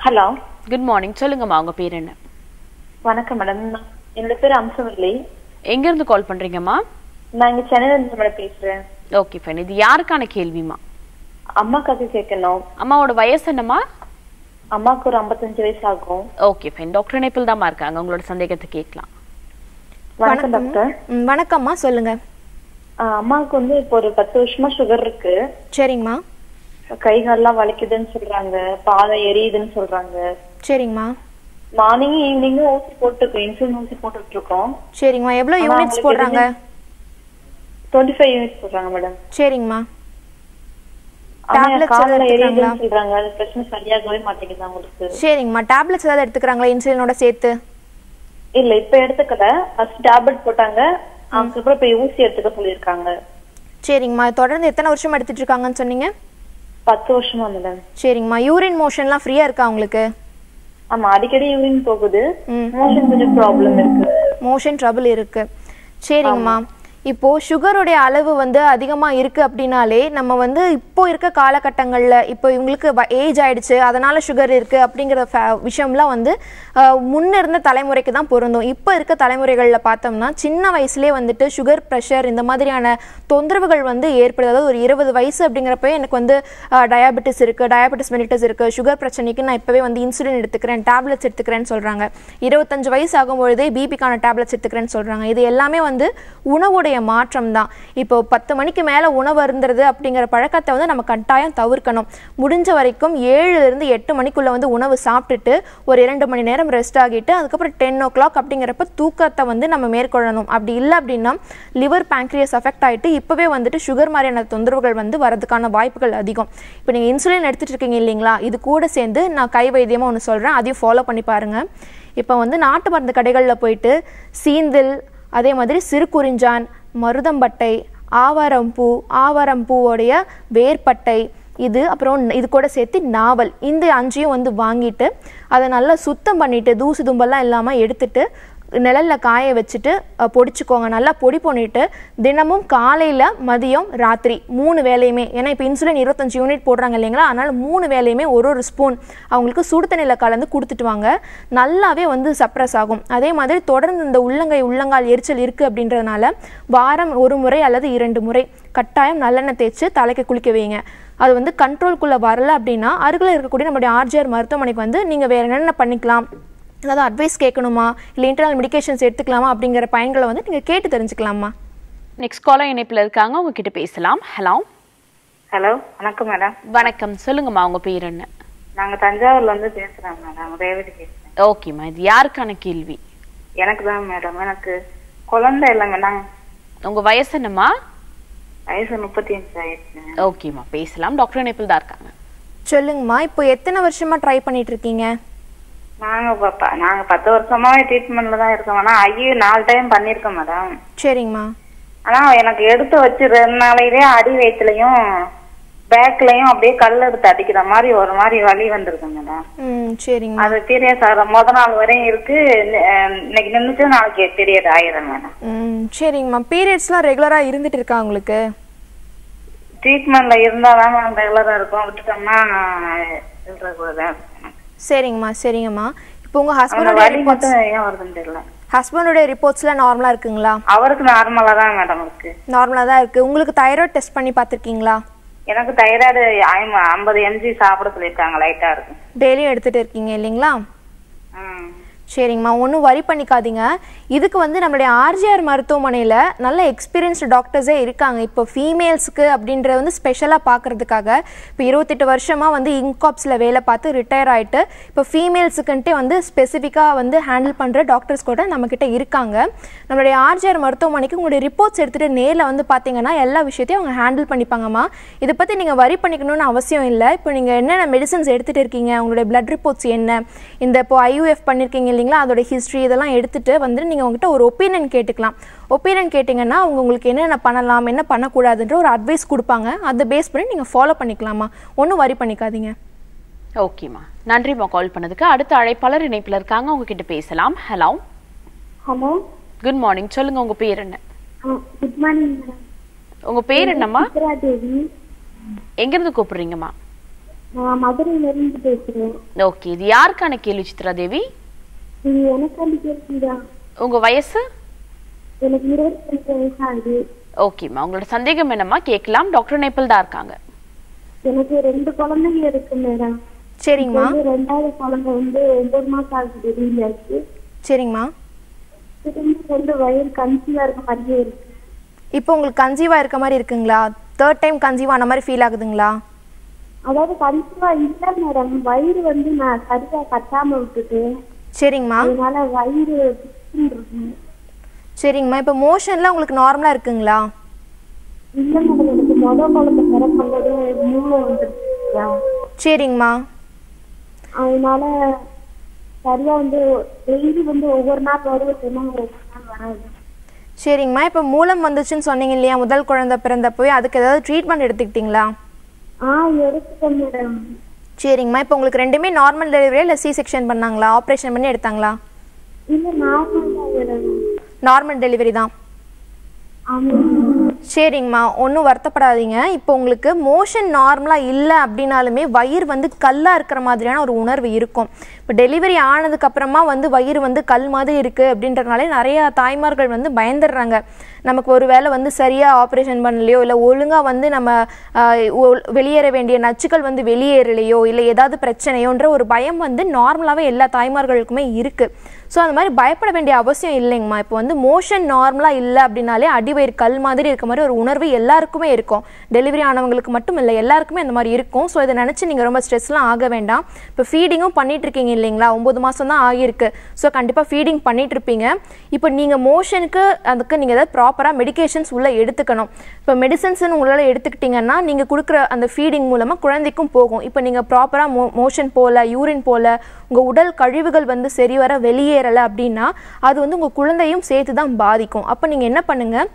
ஹலோ குட் மார்னிங் சொல்லுங்கம்மா உங்க பேர் என்ன? வணக்கம் மேடம் என்னோட பேர் அம்சவல்லி எங்க இருந்து கால் பண்றீங்கம்மா? நான் இங்க சென்னையில இருந்து மேடம் பேசுறேன். ஓகே ஃபைன் இது யாருக்கான கேள்விமா அம்மாக்காக கேட்கணும். அம்மாவோட வயசு என்னம்மா? அம்மாவுக்கு ஒரு ஐம்பத்தஞ்சு வயசு ஆகும். ஓகே ஃபைன் டாக்டர் இணைப்பில் தாம்மா இருக்காங்க. உங்களோட சந்தேகத்தை கேட்கலாம். வணக்கம் டாக்டர் வணக்கம்மா. சொல்லுங்கள் ஆஹ் அம்மாவுக்கு வந்து இப்போ ஒரு பத்து வருஷமா சுகர் இருக்கு. சரிங்கம்மா. கை கால்லாம் வலிக்குதுன்னு சொல்றாங்க. பாதை எரியுதுன்னு சொல்றாங்க. சரிங்கம்மா. மார்னிங் ஈவினிங்கும் ஊசி போட்டுருக்கோம் இன்சுலின் ஊசி போட்டுட்டு இருக்கோம் சரிங்கம்மா. எவ்வளோ ஆனா யூனிட்ஸ் போடுறாங்க? டுவெண்ட்டி ஃபைவ் யூனிட்ஸ் போடுறாங்க மேடம் சரிங்கம்மா. எரியுதுன்னு சொல்றாங்க. அவங்களுக்கு. சரிங்கம்மா. டேப்லெட்ஸ் ஏதாவது எடுத்துக்கிறாங்களா இன்சுலினோட சேர்த்து? இல்ல இப்ப எடுத்துக்கல. ஃபர்ஸ்ட் டேப்லெட் போட்டாங்க. அதுக்கப்புறம் இப்ப ஊசி எடுத்துக்க சொல்லியிருக்காங்க. சரிங்கம்மா. தொடர்ந்து எத்தனை வருஷம் எடுத்துட்டு இருக்காங்கன்னு சொன்னீங்க? பத்து வருஷமா மேடம் சரிங்கம்மா. யூரின் மோஷன்லாம் ஃப்ரீயாக இருக்கா உங்களுக்கு? ஆமா அடிக்கடி யூரின் போகுது. மோஷன் கொஞ்சம் ப்ராப்ளம் இருக்கு. மோஷன் ட்ரபிள் இருக்கு. சரிங்கம்மா. இப்போ சுகருடைய அளவு வந்து அதிகமாக இருக்குது அப்படின்னாலே நம்ம வந்து இப்போ இருக்க காலகட்டங்களில் இப்போ இவங்களுக்கு ஏஜ் ஆயிடுச்சு அதனால சுகர் இருக்குது அப்படிங்கிற விஷயம்லாம் வந்து முன்ன இருந்த தலைமுறைக்கு தான் பொருந்தும். இப்போ இருக்க தலைமுறைகளில் பார்த்தோம்னா சின்ன வயசுலேயே வந்துட்டு சுகர் ப்ரெஷர் இந்த மாதிரியான தொந்தரவுகள் வந்து ஏற்படுது. அதாவது ஒரு இருபது வயசு அப்படிங்கிறப்ப எனக்கு வந்து டயாபெட்டிஸ் இருக்குது டயாபெட்டிஸ் மெலிட்டஸ் இருக்குது சுகர் பிரச்சனைக்கு நான் இப்போவே வந்து இன்சுலின் எடுத்துக்கிறேன் டேப்லெட்ஸ் எடுத்துக்கிறேன்னு சொல்கிறாங்க இருபத்தஞ்சு வயசு ஆகும்பொழுதே பிபிக்கான டேப்லெட்ஸ் எடுத்துக்கிறேன்னு சொல்கிறாங்க இது எல்லாமே வந்து உணவுடைய மாற்றம் தான் இப்போ பத்து மணிக்கு மேலே உணவு அருந்துறது அப்படிங்கிற பழக்கத்தை வந்து நம்ம கட்டாயம் தவிர்க்கணும். முடிஞ்ச வரைக்கும் ஏழுலேருந்து எட்டு மணிக்குள்ளே வந்து உணவு சாப்பிட்டுட்டு ஒரு இரண்டு மணி நேரம் ரெஸ்ட் ஆகிட்டு அதுக்கப்புறம் டென் ஓ கிளாக் அப்படிங்கிறப்ப தூக்கத்தை வந்து நம்ம மேற்கொள்ளணும். அப்படி இல்லை அப்படின்னா லிவர் பேங்க்ரியஸ் அஃபெக்ட் ஆகிட்டு இப்போவே வந்துட்டு சுகர் மாதிரியான தொந்தரவுகள் வந்து வரதுக்கான வாய்ப்புகள் அதிகம். இப்போ நீங்கள் இன்சுலின் எடுத்துகிட்டு இருக்கீங்க இல்லைங்களா? இது கூட சேர்ந்து நான் கை வைத்தியமாக ஒன்று சொல்கிறேன் அதையும் ஃபாலோ பண்ணி பாருங்கள் இப்போ வந்து நாட்டு மருந்து கடைகளில் போயிட்டு சீந்தில் அதே மாதிரி சிறு குறிஞ்சான் மருதம்பட்டை ஆவாரம்பூ ஆவாரம்பூவோடைய வேர்பட்டை இது அப்புறம் இது கூட சேர்த்து நாவல். இந்த அஞ்சையும் வந்து வாங்கிட்டு அதை நல்லா சுத்தம் பண்ணிட்டு தூசு தும்பெல்லாம் இல்லாமல் எடுத்துட்டு நிழலில் காய வச்சுட்டு பொடிச்சுக்கோங்க. நல்லா பொடி பண்ணிவிட்டு தினமும் காலையில் மதியம் ராத்திரி மூணு வேலையுமே ஏன்னா இப்போ இன்சுலின் இருபத்தஞ்சு யூனிட் போடுறாங்க இல்லைங்களா? அதனால் மூணு வேலையுமே ஒரு ஒரு ஸ்பூன் அவங்களுக்கு சுடு தண்ணியில் கலந்து கொடுத்துட்டு வாங்க நல்லாவே வந்து சப்ரஸ் ஆகும். அதே மாதிரி தொடர்ந்து இந்த உள்ளங்கை உள்ளங்கால் எரிச்சல் இருக்குது அப்படின்றதுனால வாரம் ஒரு முறை அல்லது இரண்டு முறை கட்டாயம் நல்லெண்ணெய் தேய்ச்சி தலைக்கு குளிக்க வைங்க. அது வந்து கண்ட்ரோல்குள்ளே வரல அப்படின்னா அருகில் இருக்கக்கூடிய நம்மளுடைய ஆர்ஜிஆர் மருத்துவமனைக்கு வந்து நீங்கள் வேறு என்னென்ன பண்ணிக்கலாம்? அதாவது அட்வைஸ் கேட்கணுமா? இல்லை இன்டர்னல் மெடிகேஷன்ஸ் எடுத்துக்கலாமா அப்படிங்கிற பயன்களை வந்து நீங்கள் கேட்டு தெரிஞ்சுக்கலாமா? நெக்ஸ்ட் காலர் இணைப்புல இருக்காங்க. உங்ககிட்ட பேசலாம். ஹலோ ஹலோ வணக்கம் மேடம் வணக்கம். சொல்லுங்கம்மா உங்க பேர் என்ன? நாங்க தஞ்சாவூர்ல இருந்து பேசுறோம் மேடம் ரேவதி பேசுறேன். ஓகேம்மா இது யாருக்கான கேள்வி? எனக்கு தான் மேடம் எனக்கு குழந்தை இல்லை மேடம் உங்க வயசு என்னம்மா? வயசு முப்பத்தி அஞ்சு ஆயிடுச்சு ஓகேம்மா பேசலாம். டாக்டர் இணைப்பில் தான் இருக்காங்க. சொல்லுங்கம்மா இப்போ எத்தனை வருஷமாக ட்ரை பண்ணிட்டு இருக்கீங்க? நாங்க ப- நாங்க பத்து வருஷமாவே ட்ரீட்மெண்ட்ல தான் இருக்கோம். ஆனா ஐயோ நாலு டைம் பண்ணிருக்கோம் மேடம் சரிங்கம்மா. ஆனா எனக்கு எடுத்து வச்சு ரெண்டு நாளையிலே அடி வயிற்றுலயும் பேக்லயும் அப்படியே கல் எடுத்து அடிக்கிற மாதிரி ஒரு மாதிரி வலி வந்திருக்கு மேடம் ம் சரிங்கம்மா. அது பீரியட்ஸ் ஆகிற முத நாள் வரையும் இருக்கு. இன்னைக்கு நின்றுச்சு நாளைக்கு பீரியட் ஆயிரும் மேடம் சரிங்கம்மா. பீரியட்ஸ்லாம் ரெகுலராக இருந்துட்டு இருக்கா உங்களுக்கு? ட்ரீட்மெண்ட்ல இருந்தா தான் மேம் ரெகுலரா இருக்கும். விட்டுட்டோம்னா சொல்றது சரிங்கம்மா சரிங்கம்மா. இப்போ அந்த ஹஸ்பண்டோட ரிப்போர்ட்ஸ் ஏன் வருதுன்னு தெரியல. ஹஸ்பண்டோட ரிப்போர்ட்ஸ்லாம் நார்மலாக இருக்குங்களா? அவருக்கு நார்மலா தான் மேடம் இருக்கு. நார்மலாக தான் இருக்குது உங்களுக்கு தைராய்டு டெஸ்ட் பண்ணி பார்த்துருக்கீங்களா? எனக்கு தைராய்டு ஐம்பது எம்ஜி சாப்பிட சொல்லியிருக்காங்க லைட்டா இருக்கு. டெய்லியும் எடுத்துகிட்டு இருக்கீங்க இல்லைங்களா. சரிங்கம்மா ஒன்றும் வரி பண்ணிக்காதீங்க. இதுக்கு வந்து நம்மளுடைய ஆர்ஜிஆர் மருத்துவமனையில் நல்ல எக்ஸ்பீரியன்ஸ்டு டாக்டர்ஸே இருக்காங்க. இப்போ ஃபீமேல்ஸுக்கு அப்படின்ற வந்து ஸ்பெஷலாக பார்க்குறதுக்காக இப்போ இருபத்தெட்டு வருஷமாக வந்து இன்காப்ஸில் வேலை பார்த்து ரிட்டையர் ஆகிட்டு இப்போ ஃபீமேல்ஸுக்குன்ட்டே வந்து ஸ்பெசிஃபிக்காக வந்து ஹேண்டில் பண்ணுற டாக்டர்ஸ் கூட நம்மக்கிட்ட இருக்காங்க. நம்மளுடைய ஆர்ஜிஆர் மருத்துவமனைக்கு உங்களுடைய ரிப்போர்ட்ஸ் எடுத்துகிட்டு நேரில் வந்து பார்த்தீங்கன்னா எல்லா விஷயத்தையும் அவங்க ஹேண்டில் பண்ணிப்பாங்கம்மா. இதை பற்றி நீங்கள் வரி பண்ணிக்கணும்னு அவசியம் இல்லை. இப்போ நீங்கள் என்னென்ன மெடிசன்ஸ் எடுத்துகிட்டு இருக்கீங்க? உங்களுடைய பிளட் ரிப்போர்ட்ஸ் என்ன? இந்த இப்போ ஐயூஎஃப் பண்ணியிருக்கீங்க இல்லைங்களா? அதோட ஹிஸ்ட்ரி இதெல்லாம் எடுத்துட்டு வந்து நீங்கள் உங்ககிட்ட ஒரு ஒப்பீனியன் கேட்டுக்கலாம். ஒப்பீனியன் கேட்டிங்கன்னா அவங்க உங்களுக்கு என்னென்ன பண்ணலாம் என்ன பண்ணக்கூடாதுன்ற ஒரு அட்வைஸ் கொடுப்பாங்க. அதை பேஸ் பண்ணி நீங்கள் ஃபாலோ பண்ணிக்கலாமா? ஒன்றும் வரி பண்ணிக்காதீங்க. ஓகேம்மா நன்றிம்மா கால் பண்ணதுக்கு. அடுத்த அழைப்பாளர் இணைப்பில் இருக்காங்க. உங்ககிட்ட பேசலாம். ஹலோ ஹலோ குட் மார்னிங் சொல்லுங்க உங்க பேர் என்ன? குட் மார்னிங் உங்க பேர் என்னம்மா? சித்ரா தேவி. எங்க இருந்து கூப்பிடுறீங்கம்மா? நான் மதுரையில இருந்து பேசுறேன். ஓகே இது யாருக்கான கேள்வி சித்ரா தேவி? உங்க வயசு? ஓகேம்மா உங்களோட சந்தேகம் என்னம்மா? கேட்கலாம். டாக்டர் நேபிள் தான் இருக்காங்க. எனக்கு ரெண்டு குழந்தைங்க இருக்கு மேடம் சரிங்கம்மா. ரெண்டாவது குழந்தை வந்து ஒன்பது மாசம் ஆகுது டெலிவரி ஆச்சு சரிங்கம்மா. வந்து வயிறு கன்சீவா இருக்க மாதிரியே இருக்கு. இப்போ உங்களுக்கு கன்சீவாக இருக்க மாதிரி இருக்குங்களா? தேர்ட் டைம் கன்சீவ் ஆன மாதிரி ஃபீல் ஆகுதுங்களா? அதாவது கன்சீவா இல்ல மேடம் வயிறு வந்து நான் சரியா கட்டாம விட்டுட்டேன். சரிங்கம்மா. அதனால வயிறு சரிங்கம்மா. இப்போ மோஷன்லாம் உங்களுக்கு நார்மலாக இருக்குங்களா? இல்ல மேடம் எனக்கு முத குழந்தை பிறக்கும்போது மூளை சரிங்கம்மா. அதனால சரியா வந்து டெய்லி வந்து ஒவ்வொரு நாள் நாள் வராது. சரிங்கம்மா. இப்போ மூலம் வந்துச்சுன்னு சொன்னீங்க இல்லையா முதல் குழந்தை பிறந்தப்போவே அதுக்கு ஏதாவது ட்ரீட்மெண்ட் எடுத்துக்கிட்டீங்களா? ஆ எடுத்துட்டேன் மேடம் சரிங்கம்மா இப்போ உங்களுக்கு ரெண்டுமே நார்மல் டெலிவரியா இல்லை சி செக்ஷன் பண்ணாங்களா? ஆப்ரேஷன் பண்ணி எடுத்தாங்களா? நார்மல் டெலிவரி தான். சரிங்கம்மா ஒன்றும் வருத்தப்படாதீங்க. இப்போ உங்களுக்கு மோஷன் நார்மலாக இல்லை அப்படின்னாலுமே வயிறு வந்து கல்லாக இருக்கிற மாதிரியான ஒரு உணர்வு இருக்கும். இப்போ டெலிவரி ஆனதுக்கு அப்புறமா வந்து வயிறு வந்து கல் மாதிரி இருக்குது அப்படின்றனாலே நிறைய தாய்மார்கள் வந்து பயந்துடுறாங்க. நமக்கு ஒரு வேளை வந்து சரியாக ஆப்ரேஷன் பண்ணலையோ இல்லை ஒழுங்காக வந்து நம்ம ஒ- வெளியேற வேண்டிய நச்சுக்கள் வந்து வெளியேறலையோ இல்லை ஏதாவது பிரச்சனையோன்ற ஒரு பயம் வந்து நார்மலாகவே எல்லா தாய்மார்களுக்குமே இருக்குது ஸோ அந்த மாதிரி பயப்பட வேண்டிய அவசியம் இல்லைங்கம்மா. இப்போ வந்து மோஷன் நார்மலாக இல்லை அப்படின்னாலே அடிவயிறு கல் மாதிரி இருக்க மாதிரி ஒரு உணர்வு எல்லாருக்குமே இருக்கும். டெலிவரி ஆனவங்களுக்கு மட்டும் இல்லை எல்லாருக்குமே அந்த மாதிரி இருக்கும். ஸோ இதை நினச்சி நீங்கள் ரொம்ப ஸ்ட்ரெஸ்லாம் ஆக வேண்டாம். இப்போ ஃபீடிங்கும் பண்ணிட்டு இருக்கீங்க இல்லைங்களா? ஒம்பது மாதம் தான் ஆகியிருக்கு. ஸோ கண்டிப்பாக ஃபீடிங் பண்ணிட்டு இருப்பீங்க இப்போ நீங்கள் மோஷனுக்கு அதுக்கு நீங்கள் ஏதாவது ப்ராப்பராக மெடிகேஷன்ஸ் உள்ளே எடுத்துக்கணும். இப்போ மெடிசன்ஸ்னு உங்களால் எடுத்துக்கிட்டிங்கன்னா நீங்கள் கொடுக்குற அந்த ஃபீடிங் மூலமாக குழந்தைக்கும் போகும். இப்போ நீங்கள் ப்ராப்பராக மோ மோஷன் போகல யூரின் போகல உங்கள் உடல் கழிவுகள் வந்து சரி வர வெளியே வெளியேறலை அப்படின்னா அது வந்து உங்கள் குழந்தையும் சேர்த்து தான் பாதிக்கும். அப்போ நீங்கள் என்ன பண்ணுங்கள்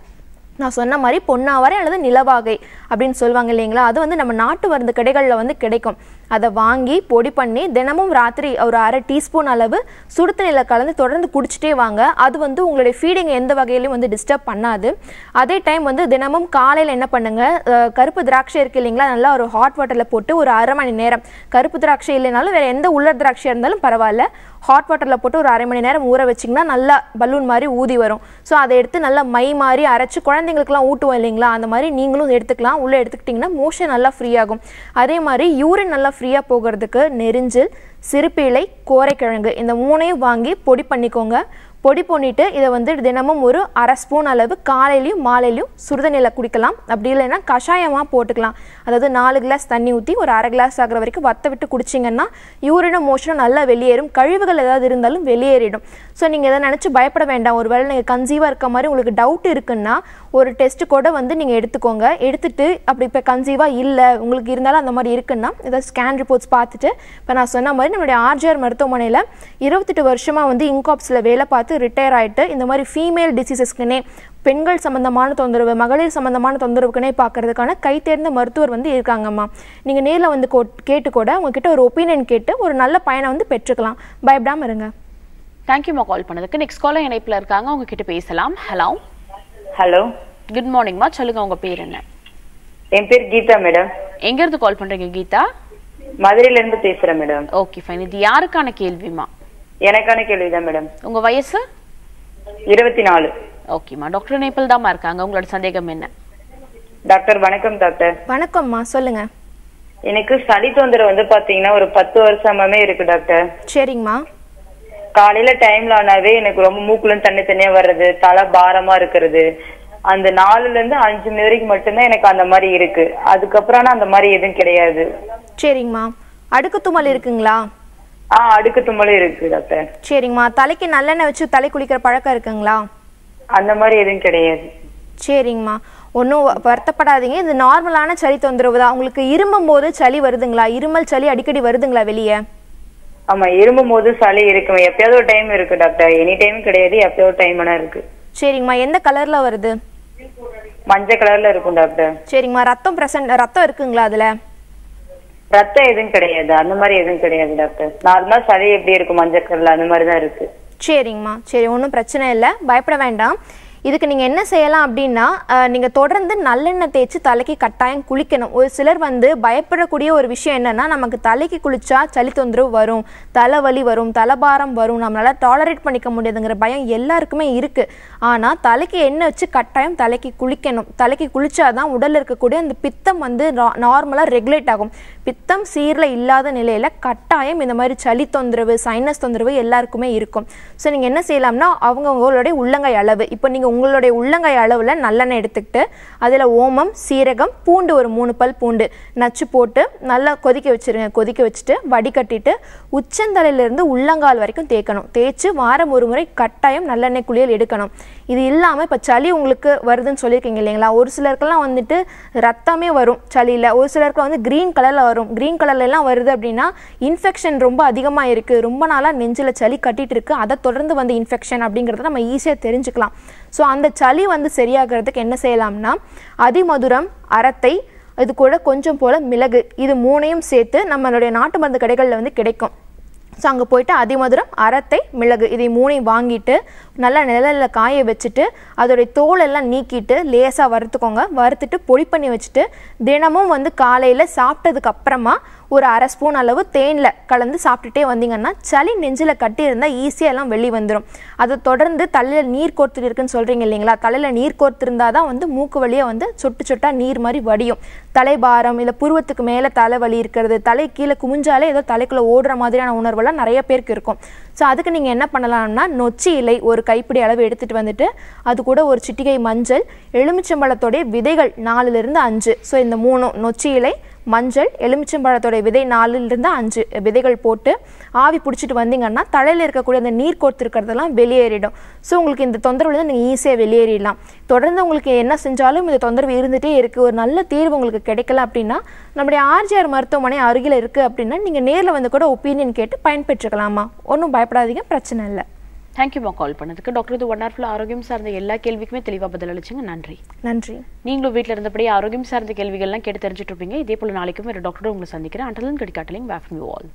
நான் சொன்ன மாதிரி பொன்னாவரை அல்லது நிலவாகை அப்படின்னு சொல்லுவாங்க இல்லைங்களா? அது வந்து நம்ம நாட்டு மருந்து கடைகளில் வந்து கிடைக்கும். அதை வாங்கி பொடி பண்ணி தினமும் ராத்திரி ஒரு அரை டீஸ்பூன் அளவு சுடு தண்ணியில் கலந்து தொடர்ந்து குடிச்சிட்டே வாங்க. அது வந்து உங்களுடைய ஃபீடிங் எந்த வகையிலையும் வந்து டிஸ்டர்ப் பண்ணாது. அதே டைம் வந்து தினமும் காலையில் என்ன பண்ணுங்க? கருப்பு திராட்சை இருக்கு இல்லைங்களா? நல்லா ஒரு ஹாட் வாட்டரில் போட்டு ஒரு அரை மணி நேரம் கருப்பு திராட்சை இல்லைனாலும் வேறு எந்த உள்ளர் திராட்சையாக இருந்தாலும் பரவாயில்ல. ஹாட் வாட்டரில் போட்டு ஒரு அரை மணி நேரம் ஊற வச்சிங்கன்னா நல்லா பலூன் மாதிரி ஊதி வரும். ஸோ அதை எடுத்து நல்லா மை மாதிரி அரைச்சி குழந்தைங்களுக்குலாம் ஊட்டுவோம் இல்லைங்களா? அந்த மாதிரி நீங்களும் எடுத்துக்கலாம். உள்ளே எடுத்துக்கிட்டிங்கன்னா மோஷன் நல்லா ஃப்ரீ ஆகும். அதே மாதிரி யூரின் நல்லா ஃப்ரீயாக போகிறதுக்கு நெரிஞ்சில் சிறுப்பிலை கோரைக்கிழங்கு இந்த மூணையும் வாங்கி பொடி பண்ணிக்கோங்க. பொடி பண்ணிவிட்டு இதை வந்து தினமும் ஒரு அரை ஸ்பூன் அளவு காலையிலையும் மாலையிலையும் சுடுதண்ணியில் குடிக்கலாம். அப்படி இல்லைன்னா கஷாயமாக போட்டுக்கலாம். அதாவது நாலு கிளாஸ் தண்ணி ஊற்றி ஒரு அரை கிளாஸ் ஆகிற வரைக்கும் வத்த விட்டு குடிச்சிங்கன்னா யூரினும் மோஷனும் நல்லா வெளியேறும். கழிவுகள் ஏதாவது இருந்தாலும் வெளியேறிடும். ஸோ நீங்கள் எதை நினச்சி பயப்பட வேண்டாம். ஒருவேளை நீங்கள் கன்சீவாக இருக்க மாதிரி உங்களுக்கு டவுட் இருக்குன்னா ஒரு டெஸ்ட்டு கூட வந்து நீங்கள் எடுத்துக்கோங்க. எடுத்துட்டு அப்படி இப்போ கன்சீவாக இல்லை உங்களுக்கு இருந்தாலும் அந்த மாதிரி இருக்குன்னா ஏதாவது ஸ்கேன் ரிப்போர்ட்ஸ் பார்த்துட்டு இப்போ நான் சொன்ன மாதிரி நம்மளுடைய ஆர்ஜிஆர் மருத்துவமனையில் இருபத்தெட்டு வருஷமாக வந்து இன்காப்ஸில் வேலை பார்த்து ரிட்டையர் ஆகிட்டு இந்த மாதிரி ஃபீமேல் டிசீசஸ்க்குனே பெண்கள் சம்பந்தமான தொந்தரவு மகளிர் சம்பந்தமான தொந்தரவுக்குனே பார்க்கறதுக்கான கை தேர்ந்த மருத்துவர் வந்து இருக்காங்கம்மா. நீங்கள் நேரில் வந்து கோ கேட்டு கூட உங்ககிட்ட ஒரு ஒப்பீனியன் கேட்டு ஒரு நல்ல பயனை வந்து பெற்றுக்கலாம். பயப்படாமல் இருங்க. தேங்க்யூமா கால் பண்ணதுக்கு. நெக்ஸ்ட் காலர் இணைப்புல இருக்காங்க. அவங்க கிட்ட பேசலாம் ஹலோ ஹலோ குட் மார்னிங்மா சொல்லுங்க உங்க பேர் என்ன? என் பேர் கீதா மேடம் எங்க இருந்து கால் பண்றீங்க கீதா? மதுரையில இருந்து பேசுறேன் மேடம் ஓகே ஃபைன் இது யாருக்கான கேள்விமா எனக்கான கேள்விதான் மேடம் உங்க வயசு? இருபத்தி நாலு ஓகேம்மா டாக்டர் இணைப்பில் தாம்மா இருக்காங்க. உங்களோட சந்தேகம் என்ன? டாக்டர் வணக்கம் டாக்டர் வணக்கம்மா. சொல்லுங்க. எனக்கு சளி தொந்தரவு வந்து பாத்தீங்கன்னா ஒரு பத்து வருஷமாவே இருக்கு டாக்டர் சரிங்கம்மா. காலையில டைம்ல ஆனாவே எனக்கு ரொம்ப மூக்குல தண்ணி தண்ணியா வர்றது தலை பாரமா இருக்கிறது. அந்த நாலுல இருந்து அஞ்சு மணி வரைக்கும் மட்டும்தான் எனக்கு அந்த மாதிரி இருக்கு. அதுக்கப்புறம் அந்த மாதிரி எதுவும் கிடையாது. சரிங்கம்மா. அடுக்கு தும்மல் இருக்குங்களா? ஆஹ் அடுக்கு தும்மலும் இருக்கு டாக்டர். சரிங்கம்மா. தலைக்கு நல்லெண்ணெய் வச்சு தலை குளிக்கிற பழக்கம் இருக்குங்களா? அந்த மாதிரி எதுவும் கிடையாது. சரிங்கம்மா. ஒன்றும் வருத்தப்படாதீங்க. இது நார்மலான சளி தொந்தரவு தான். உங்களுக்கு இருமும் போது சளி வருதுங்களா? இருமல் சளி அடிக்கடி வருதுங்களா வெளியே? ஆமா இருமும் போது சளி இருக்கு எப்பயாவது ஒரு டைம் இருக்கு டாக்டர். எனி டைம் கிடையாது எப்பயாவது டைம் ஆனா இருக்கு. சரிங்கம்மா. எந்த கலர்ல வருது? மஞ்சள் கலர்ல இருக்கும் டாக்டர். சரிங்கம்மா. ரத்தம் பிரசன்ட் ரத்தம் இருக்குங்களா அதுல? ரத்தம் எதுவும் கிடையாது. அந்த மாதிரி எதுவும் கிடையாது டாக்டர். நார்மலா சளி எப்படி இருக்கும்? மஞ்சள் அந்த மாதிரி தான் இருக்கு. சரிங்கம்மா. சரி ஒன்றும் பிரச்சனை இல்லை. பயப்பட வேண்டாம். இதுக்கு நீங்கள் என்ன செய்யலாம் அப்படின்னா நீங்கள் தொடர்ந்து நல்லெண்ணெய் தேய்ச்சி தலைக்கு கட்டாயம் குளிக்கணும். ஒரு சிலர் வந்து பயப்படக்கூடிய ஒரு விஷயம் என்னன்னா நமக்கு தலைக்கு குளிச்சா சளி தொந்தரவு வரும். தலைவலி வரும் தலைபாரம் வரும். நம்மளால டாலரேட் பண்ணிக்க முடியாதுங்கிற பயம் எல்லாருக்குமே இருக்குது ஆனால் தலைக்கு எண்ணெய் வச்சு கட்டாயம் தலைக்கு குளிக்கணும். தலைக்கு குளிச்சாதான் உடலில் இருக்கக்கூடிய அந்த பித்தம் வந்து நார்மலாக ரெகுலேட் ஆகும். பித்தம் சீரில் இல்லாத நிலையில் கட்டாயம் இந்த மாதிரி சளி தொந்தரவு சைனஸ் தொந்தரவு எல்லாருக்குமே இருக்கும். ஸோ நீங்கள் என்ன செய்யலாம்னா அவங்கவுங்களுடைய உள்ளங்கை அளவு. இப்போ நீங்கள் உங்களுடைய உள்ளங்கை அளவில் நல்லெண்ணெய் எடுத்துக்கிட்டு அதில் ஓமம் சீரகம் பூண்டு ஒரு மூணு பல் பூண்டு நச்சு போட்டு நல்லா கொதிக்க வச்சுருங்க. கொதிக்க வச்சுட்டு வடிகட்டிட்டு உச்சந்தலையிலேருந்து உள்ளங்கால் வரைக்கும் தேய்க்கணும். தேய்ச்சி வாரம் ஒரு முறை கட்டாயம் நல்லெண்ணெய் குளியல் எடுக்கணும். இது இல்லாமல் இப்போ சளி உங்களுக்கு வருதுன்னு சொல்லியிருக்கீங்க இல்லைங்களா? ஒரு சிலருக்கெல்லாம் வந்துட்டு ரத்தமே வரும் சளியில். ஒரு சிலருக்கு வந்து க்ரீன் கலரில் வரும். க்ரீன் கலர்லலாம் வருது அப்படின்னா இன்ஃபெக்ஷன் ரொம்ப அதிகமாக இருக்குது ரொம்ப நாளாக நெஞ்சில் சளி கட்டிகிட்டு இருக்குது அதை தொடர்ந்து வந்து இன்ஃபெக்ஷன் அப்படிங்கிறத நம்ம ஈஸியாக தெரிஞ்சுக்கலாம். ஸோ அந்த சளி வந்து சரியாகிறதுக்கு என்ன செய்யலாம்னா அதிமதுரம் அரத்தை இது கூட கொஞ்சம் போல் மிளகு இது மூணையும் சேர்த்து நம்மளுடைய நாட்டு மருந்து கடைகளில் வந்து கிடைக்கும். ஸோ அங்கே போயிட்டு அதிமதுரம் அரத்தை மிளகு இதை மூணையும் வாங்கிட்டு நல்லா நிழலில் காய வச்சுட்டு அதோடைய தோலெல்லாம் நீக்கிட்டு லேசாக வறுத்துக்கோங்க. வறுத்துட்டு பொடி பண்ணி வச்சுட்டு தினமும் வந்து காலையில் சாப்பிட்டதுக்கு அப்புறமா ஒரு அரை ஸ்பூன் அளவு தேனில் கலந்து சாப்பிட்டுட்டே வந்தீங்கன்னா சளி நெஞ்சில் கட்டி இருந்தால் ஈஸியாக எல்லாம் வெளி வந்துடும் அதை தொடர்ந்து தலையில் நீர் கோர்த்துட்டு இருக்குன்னு சொல்கிறீங்க இல்லைங்களா? தலையில் நீர் கோர்த்திருந்தால் தான் வந்து மூக்கு வழியாக வந்து சொட்டு சொட்டாக நீர் மாதிரி வடியும். தலைபாரம் இல்லை புருவத்துக்கு மேலே தலைவலி இருக்கிறது தலை கீழே குமிஞ்சாலே ஏதோ தலைக்குள்ளே ஓடுற மாதிரியான உணர்வெல்லாம் நிறைய பேருக்கு இருக்கும். ஸோ அதுக்கு நீங்கள் என்ன பண்ணலாம்னா நொச்சி இலை ஒரு கைப்பிடி அளவு எடுத்துகிட்டு வந்துட்டு அது கூட ஒரு சிட்டிகை மஞ்சள் எலுமிச்சம்பழத்தோடைய விதைகள் நாலுலேருந்து அஞ்சு. ஸோ இந்த மூணும் நொச்சி இலை மஞ்சள் எலுமிச்சம்பழத்தோட விதை நாலுலேருந்து அஞ்சு விதைகள் போட்டு ஆவி பிடிச்சிட்டு வந்தீங்கன்னா தலையில் இருக்கக்கூடிய அந்த நீர் கோர்த்து இருக்கிறதெல்லாம் வெளியேறிடும். ஸோ உங்களுக்கு இந்த தொந்தரவுலேருந்து நீங்கள் ஈஸியாக வெளியேறிடலாம். தொடர்ந்து உங்களுக்கு என்ன செஞ்சாலும் இந்த தொந்தரவு இருந்துகிட்டே இருக்குது ஒரு நல்ல தீர்வு உங்களுக்கு கிடைக்கல அப்படின்னா நம்முடைய ஆர்ஜிஆர் மருத்துவமனை அருகில் இருக்குது அப்படின்னா நீங்கள் நேரில் வந்து கூட ஒப்பீனியன் கேட்டு பயன்பெற்றுக்கலாமா? ஒன்றும் பயப்படாதீங்க பிரச்சனை இல்லை. தேங்க்யூமா கால் பண்ணதுக்கு. டாக்டர் இது ஒன் ஹவர்ஃபுல் ஆரோக்கியம் சார்ந்த எல்லா கேள்விக்குமே தெளிவாக பதில் அளிச்சுங்க. நன்றி. நன்றி. நீங்களும் வீட்டில் இருந்தபடியே ஆரோக்கியம் சார்ந்த கேள்விகள்லாம் கேட்டு தெரிஞ்சுட்டு இருப்பீங்க. இதே போல நாளைக்கும் வேறு டாக்டர் உங்களை சந்திக்கிறேன். அண்டலன் கடிக்காட்டலிங் வேஃப் யூ ஆல்